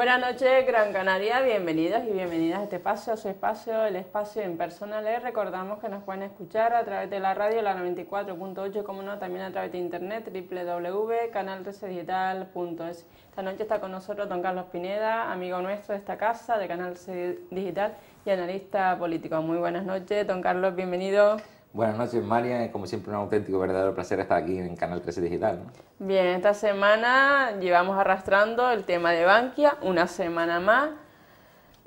Primera noche de Gran Canaria, bienvenidos y bienvenidas a este espacio, a su espacio, el espacio en persona. Les recordamos que nos pueden escuchar a través de la radio, la 94.8, como no, también a través de internet, www.canal13digital.es. Esta noche está con nosotros don Carlos Pineda, amigo nuestro de esta casa, de Canal 13 Digital y analista político. Muy buenas noches, don Carlos, bienvenido. Buenas noches, María. Como siempre, un auténtico, verdadero placer estar aquí en Canal 13 Digital. Bien, esta semana llevamos arrastrando el tema de Bankia, una semana más.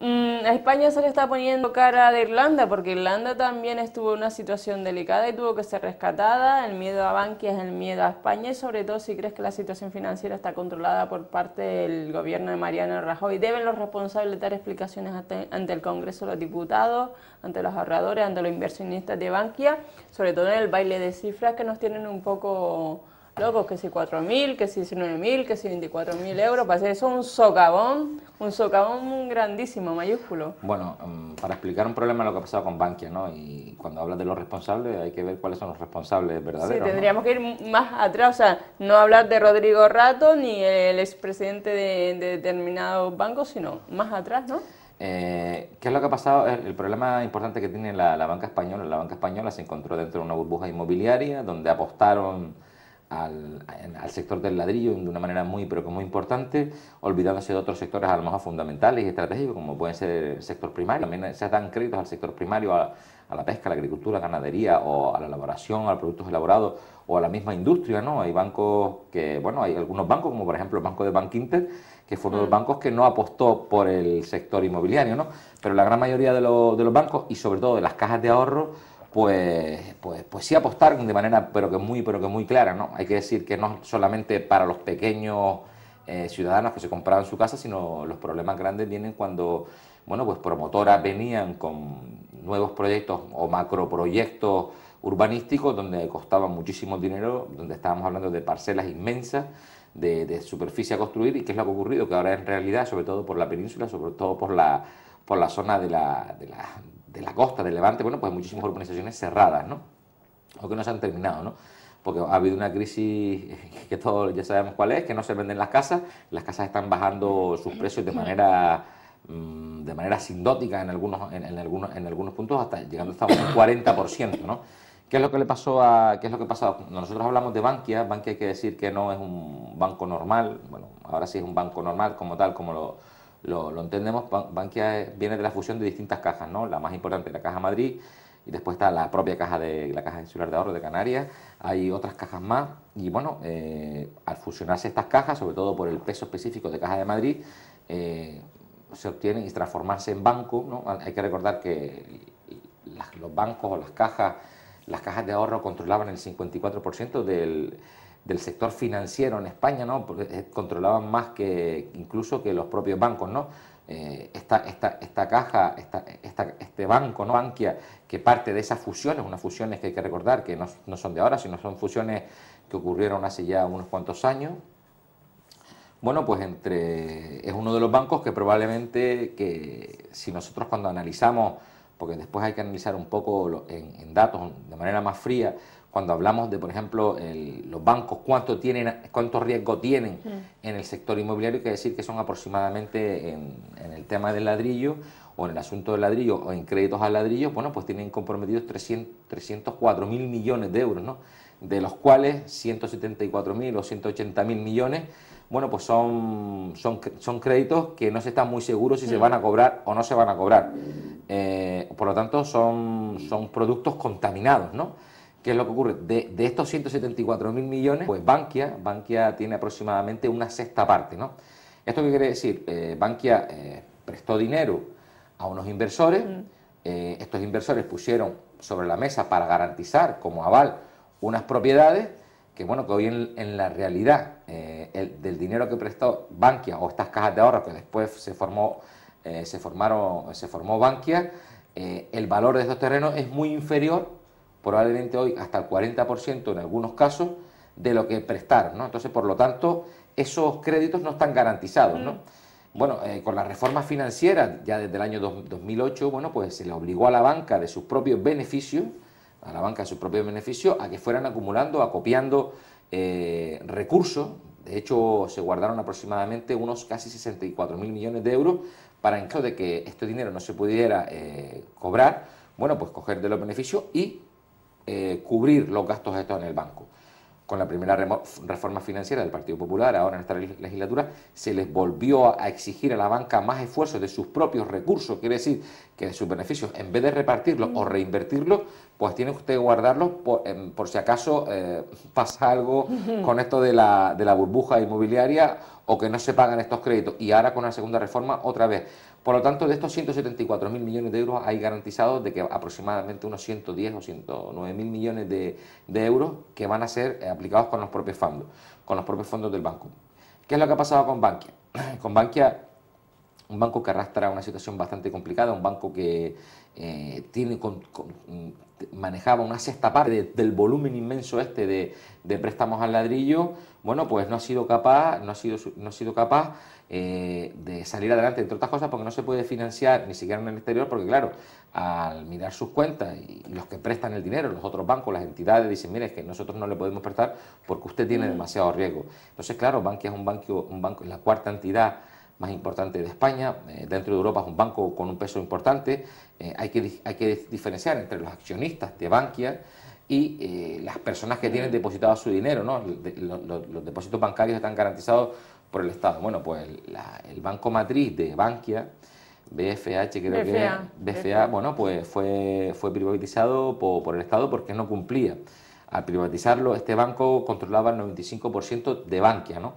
Mm, España se le está poniendo cara de Irlanda porque Irlanda también estuvo en una situación delicada y tuvo que ser rescatada. El miedo a Bankia es el miedo a España y sobre todo si crees que la situación financiera está controlada por parte del gobierno de Mariano Rajoy. Deben los responsables dar explicaciones ante, el Congreso los Diputados, ante los ahorradores, ante los inversionistas de Bankia, sobre todo en el baile de cifras que nos tienen un poco locos, que si 4.000, que si 19.000, que si 24.000 euros, parece eso un socavón, un socavón grandísimo, mayúsculo. Bueno, mm, para explicar un problema lo que ha pasado con Bankia, ¿no? Y cuando hablas de los responsables hay que ver cuáles son los responsables verdaderos. Sí, tendríamos que ir más atrás, o sea, no hablar de Rodrigo Rato ni el expresidente de, de determinados bancos, sino más atrás, ¿no? Eh, ¿Qué es lo que ha pasado? El, problema importante que tiene la, la banca española, la banca española se encontró dentro de una burbuja inmobiliaria donde apostaron al, sector del ladrillo de una manera muy, pero que muy importante, olvidándose de otros sectores a lo mejor fundamentales y estratégicos, como pueden ser el sector primario. También se dan créditos al sector primario, a, la pesca, a la agricultura, a la ganadería, o a la elaboración, a los productos elaborados, o a la misma industria, ¿no? Hay bancos que, bueno, hay algunos bancos, como por ejemplo el Banco de Bank Inter, que fue uno de los mm. bancos que no apostó por el sector inmobiliario, ¿no? Pero la gran mayoría de, de los bancos, y sobre todo de las cajas de ahorro, pues, pues, pues sí apostaron de manera pero que muy, pero que muy clara, ¿no? Hay que decir que no solamente para los pequeños eh, ciudadanos que se compraban su casa, sino los problemas grandes vienen cuando, bueno, pues promotoras venían con nuevos proyectos o macroproyectos urbanísticos donde costaban muchísimo dinero, donde estábamos hablando de parcelas inmensas, de, superficie a construir, y qué es lo que ha ocurrido, que ahora en realidad, sobre todo por la península, sobre todo por la, por la zona de la, de la, de la costa, del Levante, bueno, pues muchísimas urbanizaciones cerradas, ¿no? O que no se han terminado, ¿no? Porque ha habido una crisis que todos ya sabemos cuál es, que no se venden las casas, las casas están bajando sus precios de manera mm, de manera sindótica en algunos, en, algunos, en algunos puntos, hasta llegando hasta un 40%, ¿no? ¿Qué es lo que le pasó a, qué es lo que? Cuando nosotros hablamos de Bankia, Bankia hay que decir que no es un banco normal, bueno, ahora sí es un banco normal como tal, como lo, lo, entendemos, Bankia viene de la fusión de distintas cajas, ¿no? La más importante es la Caja Madrid y después está la propia caja de la Caja Insular de Ahorro de Canarias, hay otras cajas más y bueno, eh, al fusionarse estas cajas, sobre todo por el peso específico de Caja de Madrid, eh, se obtienen y transformarse en banco, ¿no? Hay que recordar que los bancos o las cajas, las cajas de ahorro controlaban el 54% del del sector financiero en España, ¿no? Eh, controlaban más que incluso que los propios bancos, ¿no? Eh, esta, esta, esta, caja, esta, este banco, ¿no? Bankia, que parte de esas fusiones, unas fusiones que hay que recordar que no, no, son de ahora, sino son fusiones que ocurrieron hace ya unos cuantos años. Bueno, pues entre, es uno de los bancos que probablemente que si nosotros cuando analizamos, porque después hay que analizar un poco en datos de manera más fría, cuando hablamos de, por ejemplo, los bancos, cuánto tienen, cuánto riesgo tienen mm. en el sector inmobiliario, hay que decir que son aproximadamente en, el tema del ladrillo o en el asunto del ladrillo o en créditos al ladrillo, bueno, pues tienen comprometidos 300, 304 mil millones de euros, ¿no? de los cuales 174 mil o 180 mil millones, bueno, pues son, son, son, créditos que no se están muy seguros si se van a cobrar o no se van a cobrar. Eh, por lo tanto, son, son productos contaminados, ¿no? ¿Qué es lo que ocurre? De, estos 174 mil millones, pues Bankia, Bankia tiene aproximadamente una sexta parte, ¿no? ¿Esto qué quiere decir? Eh, Bankia eh, prestó dinero a unos inversores, eh, estos inversores pusieron sobre la mesa para garantizar como aval unas propiedades que, bueno, que hoy en, la realidad del dinero que prestó Bankia o estas cajas de ahorro que después se formó, se formaron, se formó Bankia, el valor de estos terrenos es muy inferior probablemente hoy hasta el 40% en algunos casos de lo que prestaron, ¿no? Entonces, por lo tanto, esos créditos no están garantizados, ¿no? Mm. Bueno, eh, con la reforma financiera, ya desde el año 2008, bueno, pues se le obligó a la banca de sus propios beneficios, a la banca de sus propios beneficios, a que fueran acumulando, acopiando eh, recursos De hecho, se guardaron aproximadamente unos casi 64 mil millones de euros para en caso de que este dinero no se pudiera eh, cobrar, bueno, pues coger de los beneficios y eh, cubrir los gastos estos en el banco con la primera reforma financiera del Partido Popular, ahora en esta legislatura, se les volvió a exigir a la banca más esfuerzos de sus propios recursos, quiere decir que de sus beneficios, en vez de repartirlos o reinvertirlos, pues tiene usted que guardarlos por, si acaso eh, pasa algo con esto de la, de la burbuja inmobiliaria o que no se pagan estos créditos. Y ahora con la segunda reforma, otra vez. Por lo tanto, de estos 174.000 millones de euros hay garantizados de que aproximadamente unos 110 o 109.000 millones de, euros que van a ser eh, aplicados con los propios fondos, con los propios fondos del banco. ¿Qué es lo que ha pasado con Bankia? Con Bankia, un banco que arrastra una situación bastante complicada, un banco que eh, tiene manejaba una sexta parte del volumen inmenso este de, préstamos al ladrillo, bueno, pues no ha sido capaz, no ha sido, no ha sido capaz eh, de salir adelante, entre otras cosas, porque no se puede financiar ni siquiera en el exterior, porque claro, al mirar sus cuentas y los que prestan el dinero, los otros bancos, las entidades, dicen, mire, es que nosotros no le podemos prestar porque usted tiene mm. demasiado riesgo. Entonces, claro, Bankia es un banco, un banco, es la cuarta entidad más importante de España, eh, dentro de Europa es un banco con un peso importante, eh, hay, que, hay que diferenciar entre los accionistas de Bankia y eh, las personas que tienen depositado su dinero, ¿no? los, depósitos bancarios están garantizados por el Estado. Bueno, pues el Banco Matriz de Bankia, BFH creo que BFA, bueno, pues fue, fue privatizado por, por el Estado porque no cumplía. Al privatizarlo, este banco controlaba el 95% de Bankia, ¿no?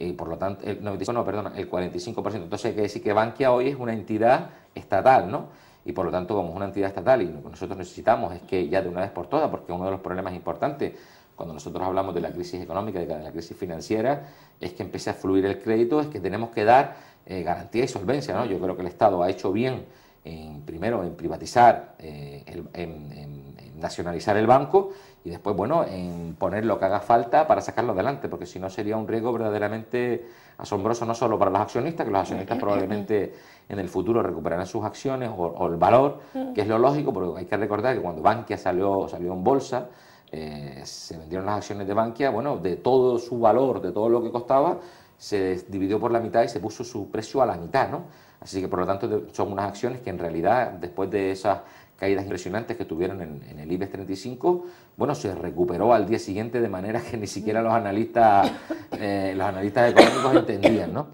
Y por lo tanto, el 95, no, perdona, el 45%. Entonces hay que decir que Bankia hoy es una entidad estatal, ¿no? Y por lo tanto, como es una entidad estatal y lo que nosotros necesitamos es que ya de una vez por todas, porque uno de los problemas importantes cuando nosotros hablamos de la crisis económica, de la crisis financiera, es que empiece a fluir el crédito, es que tenemos que dar eh, garantía y solvencia, ¿no? Yo creo que el Estado ha hecho bien, en, primero, en privatizar, eh, en nacionalizar el banco y después, bueno, en poner lo que haga falta para sacarlo adelante, porque si no sería un riesgo verdaderamente asombroso no solo para los accionistas, que los accionistas probablemente en el futuro recuperarán sus acciones o, el valor, que es lo lógico, porque hay que recordar que cuando Bankia salió, salió en bolsa, eh, se vendieron las acciones de Bankia, bueno, de todo su valor, de todo lo que costaba, se dividió por la mitad y se puso su precio a la mitad, ¿no? Así que por lo tanto son unas acciones que en realidad después de esas caídas impresionantes que tuvieron en, el IBEX 35, bueno, se recuperó al día siguiente de manera que ni siquiera los analistas, eh, los analistas económicos entendían, ¿no?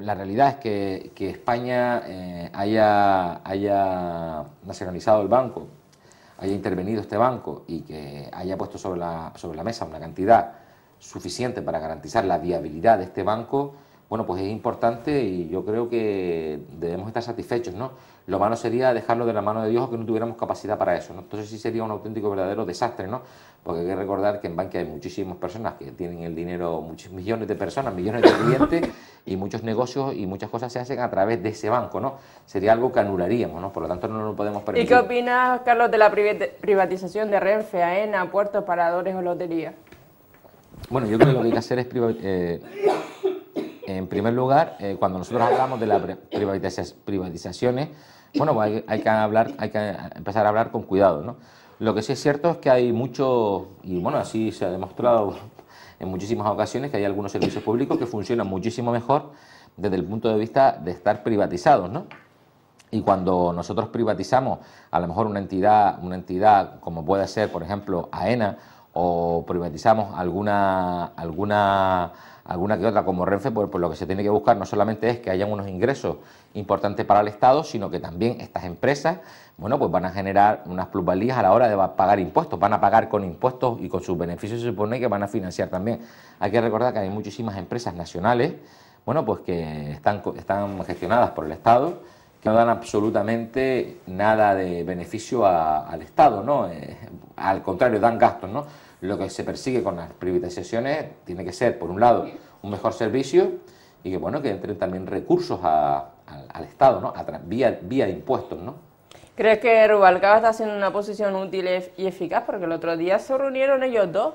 La realidad es que, España eh, haya, nacionalizado el banco, haya intervenido este banco y que haya puesto sobre la mesa una cantidad suficiente para garantizar la viabilidad de este banco, bueno, pues es importante y yo creo que debemos estar satisfechos, ¿no? Lo malo sería dejarlo de la mano de Dios o que no tuviéramos capacidad para eso, ¿no? Entonces sí sería un auténtico verdadero desastre, ¿no? Porque hay que recordar que en Bankia hay muchísimas personas que tienen el dinero, muchos millones de personas, millones de clientes y muchos negocios y muchas cosas se hacen a través de ese banco, ¿no? Sería algo que anularíamos, ¿no? Por lo tanto no lo podemos permitir. ¿Y qué opinas, Carlos, de la privatización de Renfe, AENA, puertos, paradores o lotería? Bueno, yo creo que lo que hay que hacer es eh, en primer lugar, eh, cuando nosotros hablamos de las privatizaciones, bueno, pues hay, que hablar, hay que empezar a hablar con cuidado, ¿no? Lo que sí es cierto es que hay mucho, y bueno, así se ha demostrado en muchísimas ocasiones, que hay algunos servicios públicos que funcionan muchísimo mejor desde el punto de vista de estar privatizados, ¿no? Y cuando nosotros privatizamos a lo mejor una entidad, una entidad como puede ser, por ejemplo, AENA, o privatizamos alguna, alguna alguna que otra como Renfe, pues, pues, lo que se tiene que buscar no solamente es que haya unos ingresos importantes para el Estado, sino que también estas empresas, bueno, pues van a generar unas plusvalías a la hora de pagar impuestos, van a pagar con impuestos y con sus beneficios se supone que van a financiar también. Hay que recordar que hay muchísimas empresas nacionales, bueno, pues que están, están gestionadas por el Estado, que no dan absolutamente nada de beneficio al Estado, ¿no? Eh, al contrario, dan gastos, ¿no? Lo que se persigue con las privatizaciones tiene que ser, por un lado, un mejor servicio y que, bueno, que entren también recursos al Estado, ¿no? vía, vía impuestos, ¿no? ¿Crees que Rubalcaba está haciendo una posición útil y eficaz? Porque el otro día se reunieron ellos dos,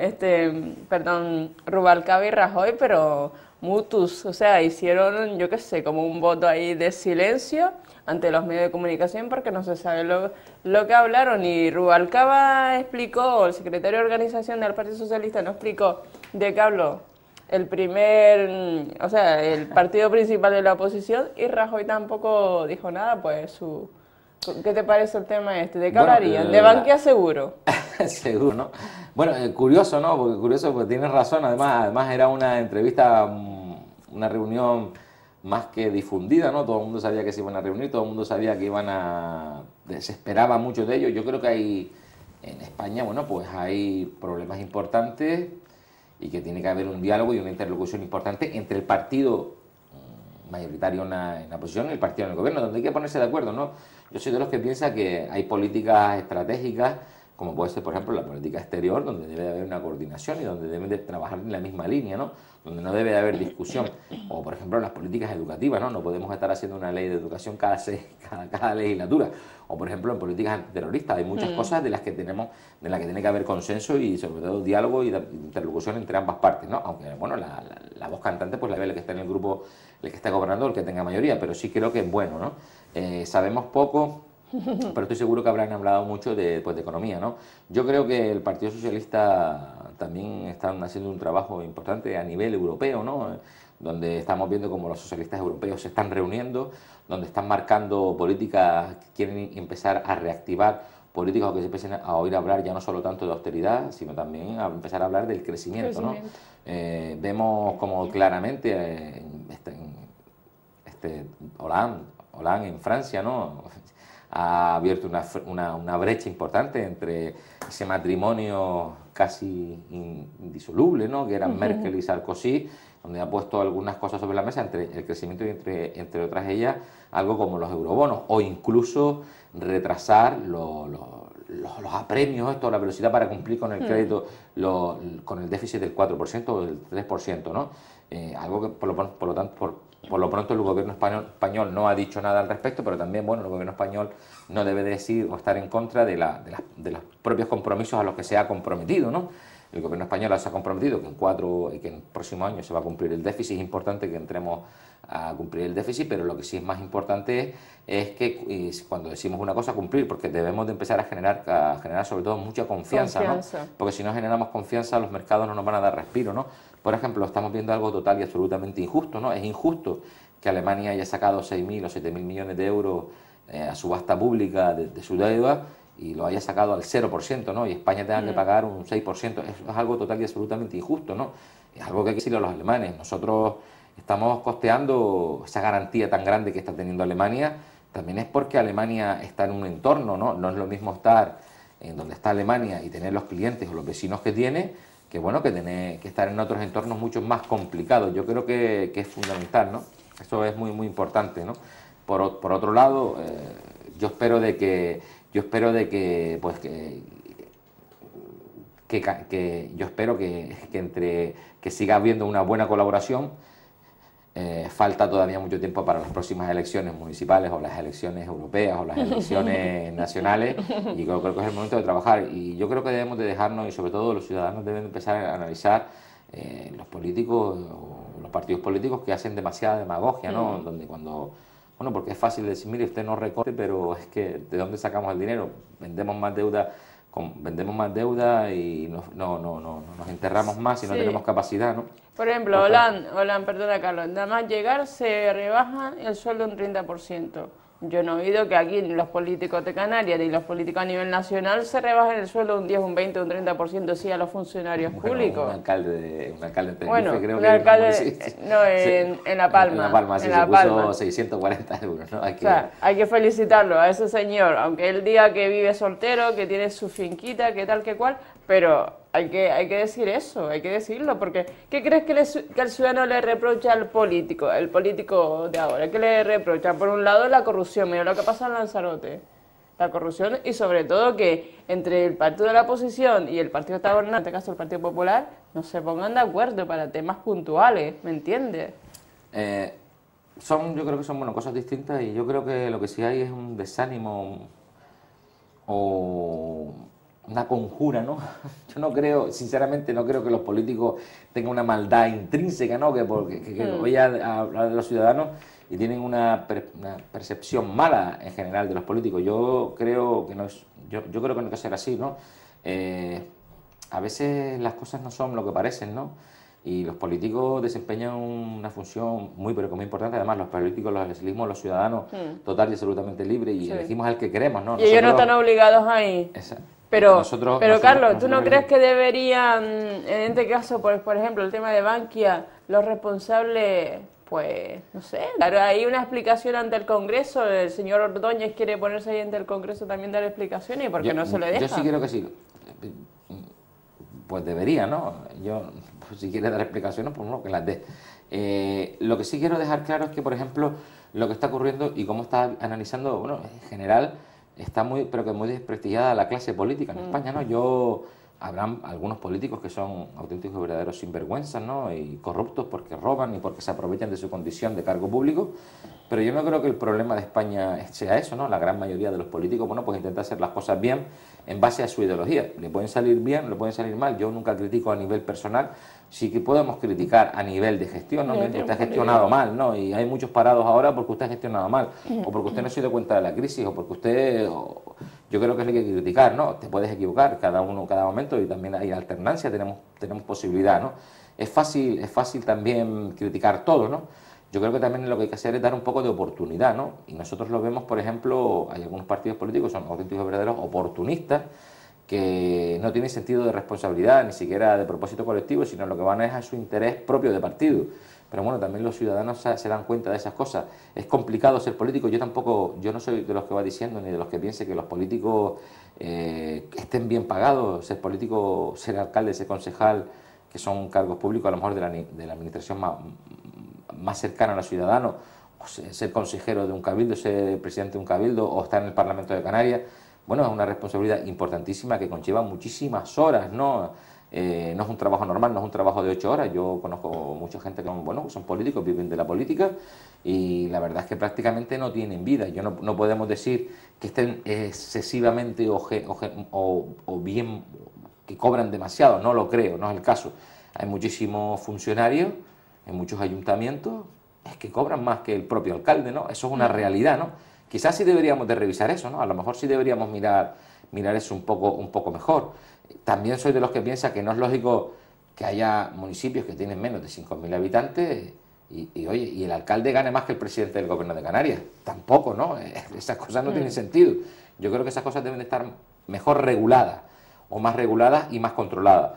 este, perdón, Rubalcaba y Rajoy, pero mutus, o sea, hicieron, yo qué sé, como un voto ahí de silencio ante los medios de comunicación porque no se sabe lo, lo que hablaron y Rubalcaba explicó, el secretario de organización del Partido Socialista no explicó de qué habló. el primer, o sea, el partido principal de la oposición y Rajoy tampoco dijo nada, pues su... ¿Qué te parece el tema este? ¿De qué hablarían? ¿De Bankia seguro? seguro, ¿no? Bueno, eh, curioso, ¿no? Porque curioso, porque tienes razón, además, además era una entrevista, mm, una reunión más que difundida, ¿no? Todo el mundo sabía que se iban a reunir, todo el mundo sabía que iban a... se esperaba mucho de ellos. Yo creo que hay, en España, bueno, pues hay problemas importantes y que tiene que haber un diálogo y una interlocución importante entre el partido mm, mayoritario en la, en la oposición y el partido en el gobierno, donde hay que ponerse de acuerdo, ¿no? Yo soy de los que piensa que hay políticas estratégicas como puede ser, por ejemplo, la política exterior, donde debe haber una coordinación y donde deben de trabajar en la misma línea, ¿no? donde no debe de haber discusión. O, por ejemplo, las políticas educativas, ¿no? no podemos estar haciendo una ley de educación cada, cada, cada legislatura. O, por ejemplo, en políticas antiterroristas. Hay muchas mm. cosas de las que tenemos, de las que tiene que haber consenso y, sobre todo, diálogo y interlocución entre ambas partes. ¿no? Aunque, bueno, la, la, voz cantante, pues la ve el que está en el grupo, el que está gobernando, el que tenga mayoría, pero sí creo que es bueno. ¿no? Eh, sabemos poco pero estoy seguro que habrán hablado mucho de, pues, de economía. ¿no? Yo creo que el Partido Socialista también está haciendo un trabajo importante a nivel europeo, ¿no? donde estamos viendo cómo los socialistas europeos se están reuniendo, donde están marcando políticas quieren empezar a reactivar políticos que se empiecen a oír hablar ya no solo tanto de austeridad, sino también a empezar a hablar del crecimiento. ¿no? Eh, vemos como claramente eh, este, este, Hollande, Hollande en Francia, ¿no? Ha abierto una, una, una, brecha importante entre ese matrimonio casi indisoluble, ¿no? que eran Merkel y Sarkozy, donde ha puesto algunas cosas sobre la mesa, entre el crecimiento y entre, entre otras ellas, algo como los eurobonos, o incluso retrasar los, los apremios, esto, la velocidad para cumplir con el crédito, con el déficit del 4% o del 3%, ¿no? Eh, algo que por lo, por lo tanto, por, por lo pronto el gobierno español, no ha dicho nada al respecto, pero también bueno, el gobierno español no debe decir o estar en contra de, la, de, los propios compromisos a los que se ha comprometido. ¿no? El gobierno español se ha comprometido que en cuatro y que en el próximo año se va a cumplir el déficit. Es importante que entremos a cumplir el déficit, pero lo que sí es más importante es, que cuando decimos una cosa, cumplir, porque debemos de empezar a generar, a generar sobre todo mucha confianza, confianza. ¿no? porque si no generamos confianza los mercados no nos van a dar respiro. ¿no? Por ejemplo, estamos viendo algo total y absolutamente injusto, ¿no? Es injusto que Alemania haya sacado 6.000 o 7.000 millones de euros eh, a subasta pública de, su deuda y lo haya sacado al 0%, ¿no? Y España tenga que mm. pagar un 6%. Eso es algo total y absolutamente injusto, ¿no? Es algo que hay que decirle a los alemanes. Nosotros estamos costeando esa garantía tan grande que está teniendo Alemania. También es porque Alemania está en un entorno, ¿no? No es lo mismo estar en donde está Alemania y tener los clientes o los vecinos que tiene, que bueno, que tener que estar en otros entornos mucho más complicados. Yo creo que, es fundamental, ¿no? Eso es muy, muy importante, ¿no? Por, otro lado, eh, yo espero de que, yo espero de que, pues que, que, yo espero que, que, entre, que siga habiendo una buena colaboración eh, falta todavía mucho tiempo para las próximas elecciones municipales o las elecciones europeas o las elecciones nacionales y creo, que es el momento de trabajar y yo creo que debemos de dejarnos y sobre todo los ciudadanos deben empezar a analizar eh, los políticos o los partidos políticos que hacen demasiada demagogia, ¿no? Donde cuando bueno, porque es fácil decir, mire, usted no recorte, pero es que ¿de dónde sacamos el dinero? Vendemos más deuda vendemos más deuda y no, no, no, no nos enterramos más y no tenemos capacidad, ¿no? Por ejemplo, Holanda, Holanda, perdona Carlos, nada más llegar se rebaja el sueldo un 30%. Yo no he oído que aquí los políticos de Canarias ni los políticos a nivel nacional se rebajen el sueldo un 10, un 20, un 30% sí a los funcionarios públicos. Un alcalde, un alcalde de bueno, creo un alcalde, no, en, en, La Palma. En La Palma, sí, en se puso 640 euros, ¿no? Hay que... hay que felicitarlo a ese señor, aunque él diga que vive soltero, que tiene su finquita, que tal, que cual, pero hay que, hay que decir eso, hay que decirlo, porque ¿qué crees que, que, el ciudadano le reprocha al político, el político de ahora? ¿Qué le reprocha? Por un lado la corrupción, mira lo que pasa en Lanzarote, la corrupción y sobre todo que entre el partido de la oposición y el partido está gobernando, en este caso el Partido Popular, no se pongan de acuerdo para temas puntuales, ¿me entiendes? Eh, son, yo creo que son bueno, cosas distintas y yo creo que lo que sí hay es un desánimo o una conjura, ¿no? Yo no creo, sinceramente, no creo que los políticos tengan una maldad intrínseca, ¿no? Que, porque, que, mm. a hablar de los ciudadanos y tienen una, percepción mala en general de los políticos. Yo creo que no es, yo, yo creo que no hay que ser así, ¿no? Eh, a veces las cosas no son lo que parecen, ¿no? Y los políticos desempeñan una función muy pero que muy importante. Además, los políticos los elegimos los ciudadanos hmm. total y absolutamente libres y elegimos al que queremos, ¿no? Y ellos no están obligados ahí. Pero, pero Carlos, ¿tú no crees que deberían, en este caso, por, por ejemplo, el tema de Bankia, los responsables, pues, no sé, dar ahí una explicación ante el Congreso? El señor Ordóñez quiere ponerse ahí ante el Congreso también dar explicaciones, ¿y por qué no se le deja? Yo sí quiero que sí. Pues debería, ¿no? Yo, si quiere dar explicaciones, pues no, que las dé. Eh, lo que sí quiero dejar claro es que, por ejemplo, lo que está ocurriendo y cómo está analizando, bueno, en general está muy, pero que muy desprestigiada la clase política en mm. España, ¿no? Yo, habrán algunos políticos que son auténticos y verdaderos sinvergüenzas, ¿no? Y corruptos porque roban y porque se aprovechan de su condición de cargo público, pero yo no creo que el problema de España sea eso, ¿no? La gran mayoría de los políticos, bueno, pues intenta hacer las cosas bien en base a su ideología. Le pueden salir bien, le pueden salir mal. Yo nunca critico a nivel personal, sí que podemos criticar a nivel de gestión, ¿no? usted ha gestionado mal, ¿no? Y hay muchos parados ahora porque usted ha gestionado mal, o porque usted no se dio cuenta de la crisis, o porque usted, yo creo que es lo que hay que criticar, ¿no? Te puedes equivocar cada uno, cada momento, y también hay alternancia, tenemos, tenemos posibilidad, ¿no? Es fácil, es fácil también criticar todo, ¿no? Yo creo que también lo que hay que hacer es dar un poco de oportunidad, ¿no? Y nosotros lo vemos, por ejemplo, hay algunos partidos políticos, son auténticos verdaderos oportunistas, que no tienen sentido de responsabilidad, ni siquiera de propósito colectivo, sino lo que van es a su interés propio de partido. Pero bueno, también los ciudadanos se dan cuenta de esas cosas. Es complicado ser político. Yo tampoco, yo no soy de los que va diciendo ni de los que piense que los políticos eh, estén bien pagados. Ser político, ser alcalde, ser concejal, que son cargos públicos a lo mejor de la, de la administración más, más cercana a los ciudadanos, ser consejero de un cabildo, ser presidente de un cabildo o estar en el Parlamento de Canarias bueno, es una responsabilidad importantísima que conlleva muchísimas horas, ¿no? Eh, no es un trabajo normal, no es un trabajo de ocho horas. Yo conozco mucha gente que son políticos, viven de la política y la verdad es que prácticamente no tienen vida. Yo no, no podemos decir que estén excesivamente o, o, bien, que cobran demasiado, no lo creo, no es el caso. Hay muchísimos funcionarios en muchos ayuntamientos es que cobran más que el propio alcalde, ¿no? Eso es una realidad, ¿no? Quizás sí deberíamos de revisar eso, ¿no? A lo mejor sí deberíamos mirar, mirar eso un poco, un poco mejor. También soy de los que piensa que no es lógico que haya municipios que tienen menos de 5.000 habitantes y, oye, y el alcalde gane más que el presidente del gobierno de Canarias. Tampoco, ¿no? Esas cosas no tienen sentido. Yo creo que esas cosas deben estar mejor reguladas, o más reguladas y más controladas.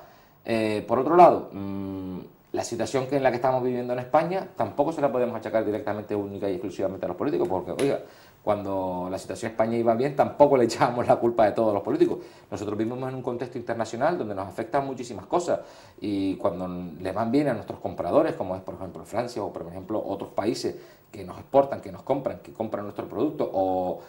Eh, por otro lado, mm, la situación que en la que estamos viviendo en España tampoco se la podemos achacar directamente, única y exclusivamente a los políticos, porque, oiga, cuando la situación en España iba bien, tampoco le echábamos la culpa de todos los políticos. Nosotros vivimos en un contexto internacional donde nos afectan muchísimas cosas y cuando le van bien a nuestros compradores, como es por ejemplo Francia o por ejemplo otros países que nos exportan, que nos compran, que compran nuestro producto o,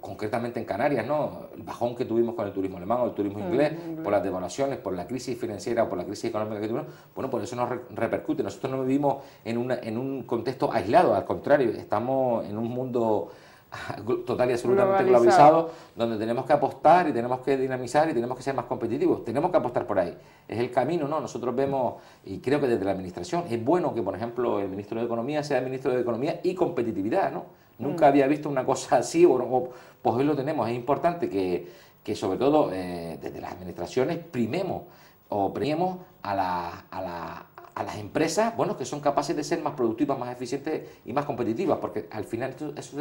concretamente en Canarias, ¿no? El bajón que tuvimos con el turismo alemán o el turismo mm, inglés, por las devaluaciones, por la crisis financiera o por la crisis económica que tuvimos, bueno, por eso nos repercute. Nosotros no vivimos en, en un contexto aislado, al contrario, estamos en un mundo total y absolutamente globalizado. donde tenemos que apostar y tenemos que dinamizar y tenemos que ser más competitivos. Tenemos que apostar por ahí. Es el camino, ¿no? Nosotros vemos, y creo que desde la administración, es bueno que, por ejemplo, el ministro de Economía sea el ministro de Economía y competitividad, ¿no? Nunca mm. había visto una cosa así, o, pues hoy lo tenemos. Es importante que, que sobre todo, eh, desde las administraciones, primemos o premiemos a la, a la a las empresas, bueno, que son capaces de ser más productivas, más eficientes y más competitivas, porque al final eso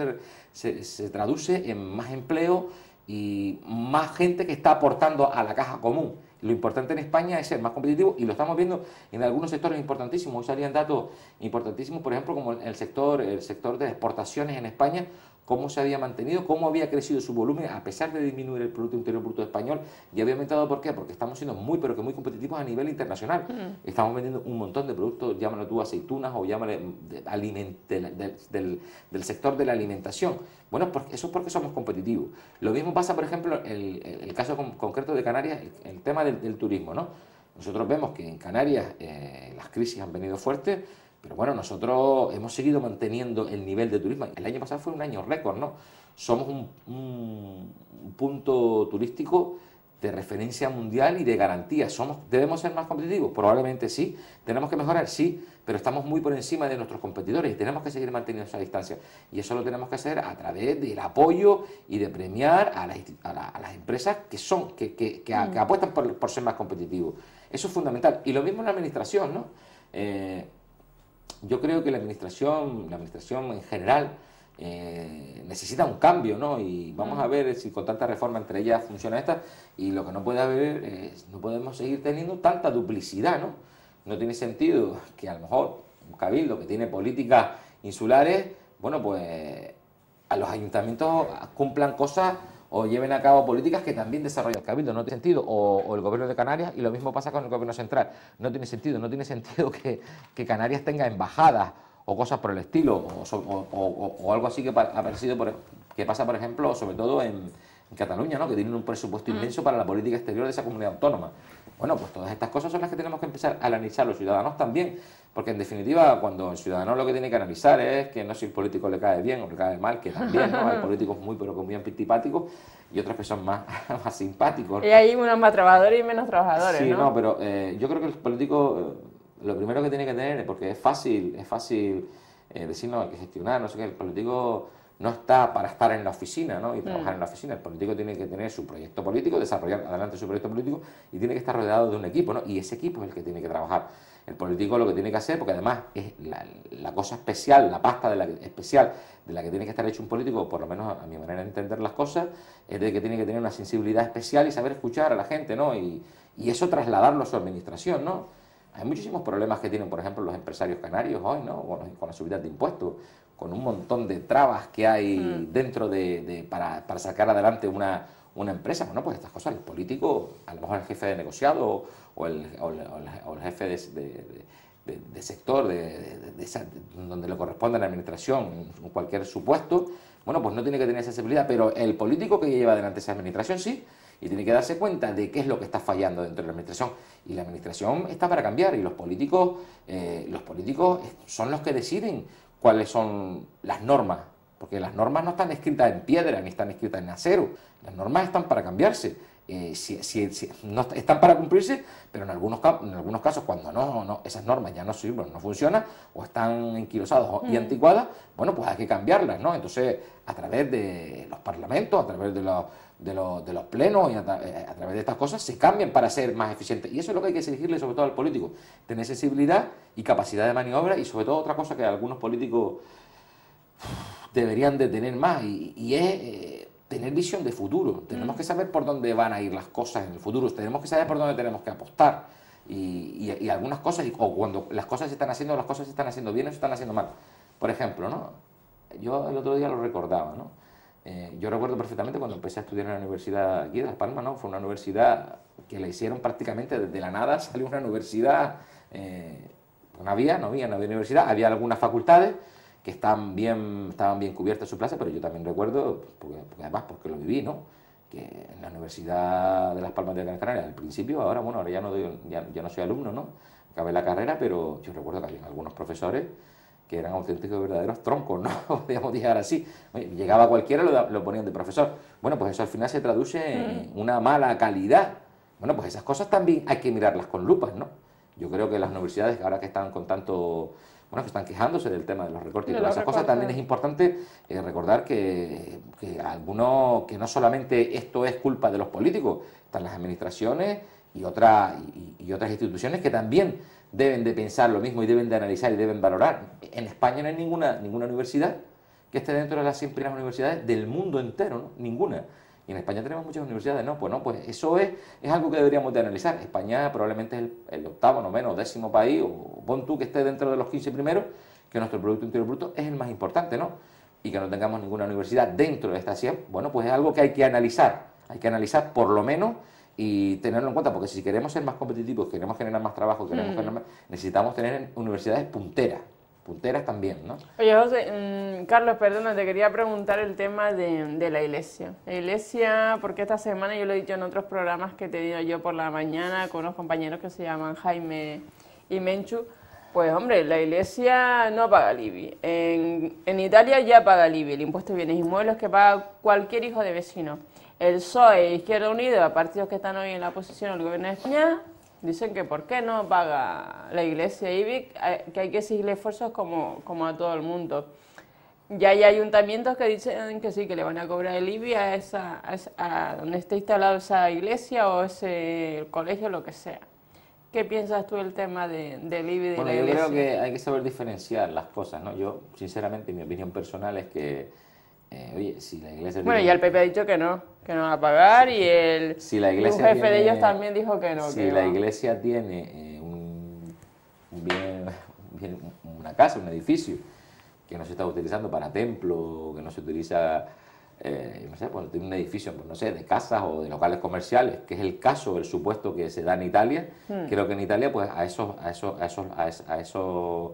se, traduce en más empleo y más gente que está aportando a la caja común. Lo importante en España es ser más competitivo y lo estamos viendo en algunos sectores importantísimos. Hoy salían datos importantísimos, por ejemplo, como el sector, el sector de exportaciones en España, cómo se había mantenido, cómo había crecido su volumen a pesar de disminuir el Producto Interior Bruto español y había aumentado, ¿por qué? Porque estamos siendo muy, pero que muy competitivos a nivel internacional. Mm. Estamos vendiendo un montón de productos, llámalo tú aceitunas o llámale del, del, sector de la alimentación. Bueno, porque, eso es porque somos competitivos. Lo mismo pasa, por ejemplo, el, el caso concreto de Canarias, el, tema del, turismo, ¿no? Nosotros vemos que en Canarias eh, las crisis han venido fuertes, pero bueno, nosotros hemos seguido manteniendo el nivel de turismo. El año pasado fue un año récord, ¿no? Somos un, punto turístico de referencia mundial y de garantía. Somos, ¿Debemos ser más competitivos? Probablemente sí. ¿Tenemos que mejorar? Sí, pero estamos muy por encima de nuestros competidores y tenemos que seguir manteniendo esa distancia. Y eso lo tenemos que hacer a través del apoyo y de premiar a, las empresas que, son, que, que, que, mm. apuestan por, por ser más competitivos. Eso es fundamental. Y lo mismo en la administración, ¿no? Eh, yo creo que la administración, la administración en general, eh, necesita un cambio, ¿no? Y vamos a ver si con tanta reforma entre ellas funciona esta. Y lo que no puede haber es, no podemos seguir teniendo tanta duplicidad, ¿no? No tiene sentido que a lo mejor un cabildo que tiene políticas insulares, bueno, pues a los ayuntamientos cumplan cosas o lleven a cabo políticas que también desarrolla el Cabildo, no tiene sentido, o, el gobierno de Canarias, y lo mismo pasa con el gobierno central, no tiene sentido, no tiene sentido que, Canarias tenga embajadas o cosas por el estilo, o, algo así que ha parecido, por, que pasa, por ejemplo, sobre todo en, Cataluña, ¿no? que tienen un presupuesto mm. inmenso para la política exterior de esa comunidad autónoma. Bueno, pues todas estas cosas son las que tenemos que empezar a analizar los ciudadanos también, porque en definitiva, cuando el ciudadano lo que tiene que analizar es que no si el político le cae bien o le cae mal, que también, ¿no? Hay políticos muy, pero muy antipáticos y otros que son más, más simpáticos. Y hay unos más trabajadores y menos trabajadores, sí, ¿no? pero eh, yo creo que el político eh, lo primero que tiene que tener, porque es fácil, es fácil eh, decir, no, hay que gestionar, no sé qué, el político no está para estar en la oficina ¿no? y mm. trabajar en la oficina. El político tiene que tener su proyecto político, desarrollar adelante su proyecto político y tiene que estar rodeado de un equipo, ¿no? y ese equipo es el que tiene que trabajar. El político lo que tiene que hacer, porque además es la, cosa especial, la pasta de la especial de la que tiene que estar hecho un político, por lo menos a mi manera de entender las cosas, es de que tiene que tener una sensibilidad especial y saber escuchar a la gente, ¿no? Y, y eso trasladarlo a su administración, ¿no? Hay muchísimos problemas que tienen, por ejemplo, los empresarios canarios hoy, ¿no? Con, la subida de impuestos, con un montón de trabas que hay mm. dentro de, para, para sacar adelante una, una empresa. Bueno, pues estas cosas, el político, a lo mejor el jefe de negociado o el, o el, jefe de, sector de, donde le corresponde a la administración, cualquier supuesto, bueno, pues no tiene que tener esa sensibilidad, pero el político que lleva adelante esa administración sí, y tiene que darse cuenta de qué es lo que está fallando dentro de la administración. Y la administración está para cambiar, y los políticos, eh, los políticos son los que deciden cuáles son las normas, porque las normas no están escritas en piedra ni están escritas en acero, las normas están para cambiarse eh, si, no, están para cumplirse, pero en algunos, en algunos casos cuando no, no, esas normas ya no sirven, no funcionan, o están enquilosadas y mm. anticuadas, bueno, pues hay que cambiarlas, ¿no? Entonces, a través de los parlamentos, a través de los, de los, de los plenos y a, eh, a, través de estas cosas se cambian para ser más eficientes. Y eso es lo que hay que exigirle sobre todo al político, tener sensibilidad y capacidad de maniobra y sobre todo otra cosa que algunos políticos deberían de tener más y, es... Eh, tener visión de futuro. Tenemos mm. que saber por dónde van a ir las cosas en el futuro. Tenemos que saber por dónde tenemos que apostar. Y, y, algunas cosas, o cuando las cosas se están haciendo, las cosas se están haciendo bien o se están haciendo mal. Por ejemplo, ¿no? yo el otro día lo recordaba, ¿no? Eh, yo recuerdo perfectamente cuando empecé a estudiar en la universidad aquí de Las Palmas, ¿no? Fue una universidad que la hicieron prácticamente desde la nada, salió una universidad, eh, no había, no había, no había universidad, había algunas facultades, que están bien, estaban bien cubiertas su plaza, pero yo también recuerdo, porque, además porque lo viví, ¿no? que en la Universidad de Las Palmas de Gran Canaria, al principio, ahora bueno, ahora ya no, ya, no soy alumno, ¿no? Acabé la carrera, pero yo recuerdo que había algunos profesores que eran auténticos verdaderos troncos, ¿no? Podríamos llegar así. llegaba cualquiera lo, lo ponían de profesor. Bueno, pues eso al final se traduce en mm. una mala calidad. Bueno, pues esas cosas también hay que mirarlas con lupas, ¿no? Yo creo que las universidades, ahora que están con tanto bueno, que están quejándose del tema de los recortes y todas esas cosas, también es importante eh, recordar que, que, alguno, que no solamente esto es culpa de los políticos, están las administraciones y, otra, y, otras instituciones que también deben de pensar lo mismo y deben de analizar y deben valorar. En España no hay ninguna, ninguna universidad que esté dentro de las 100 primeras universidades del mundo entero, ¿no? ninguna. Y en España tenemos muchas universidades, no, pues no, pues eso es, es algo que deberíamos de analizar. España probablemente es el, octavo, noveno, décimo país, o pon tú que esté dentro de los 15 primeros, que nuestro Producto Interior Bruto es el más importante, ¿no? Y que no tengamos ninguna universidad dentro de esta 100, bueno, pues es algo que hay que analizar, hay que analizar por lo menos y tenerlo en cuenta, porque si queremos ser más competitivos, queremos generar más trabajo, queremos mm. necesitamos tener universidades punteras, punteras también, ¿no? Oye, José, mm, Carlos, perdona, te quería preguntar el tema de, la iglesia. La iglesia, porque esta semana yo lo he dicho en otros programas que he tenido yo por la mañana con unos compañeros que se llaman Jaime y Menchu, pues hombre, la iglesia no paga el IBI. En, Italia ya paga el IBI, el impuesto de bienes inmuebles que paga cualquier hijo de vecino. El PSOE, Izquierda Unida, partidos que están hoy en la oposición al gobierno de España, Dicen que por qué no paga la iglesia IBIC, eh, que hay que exigirle esfuerzos como, como a todo el mundo. Ya hay ayuntamientos que dicen que sí, que le van a cobrar el IBI a, esa, a, donde esté instalada esa iglesia o ese colegio, lo que sea. ¿Qué piensas tú del tema de, del IBI de bueno, la yo iglesia? creo que hay que saber diferenciar las cosas, ¿no? Yo, sinceramente, mi opinión personal es que, eh, oye, si la iglesia... Bueno, ya el PP ha dicho que no, que no va a pagar y el Si la iglesia un jefe de ellos también dijo que no. si que la iglesia tiene eh, un, un bien, un bien- una casa, un edificio que no se está utilizando para templo, que no se utiliza, eh, no sé, pues tiene un edificio, pues, no sé, de casas o de locales comerciales, que es el caso, el supuesto que se da en Italia, Hmm. creo que en Italia, pues a esos, a esos, a esos, a es- a esos,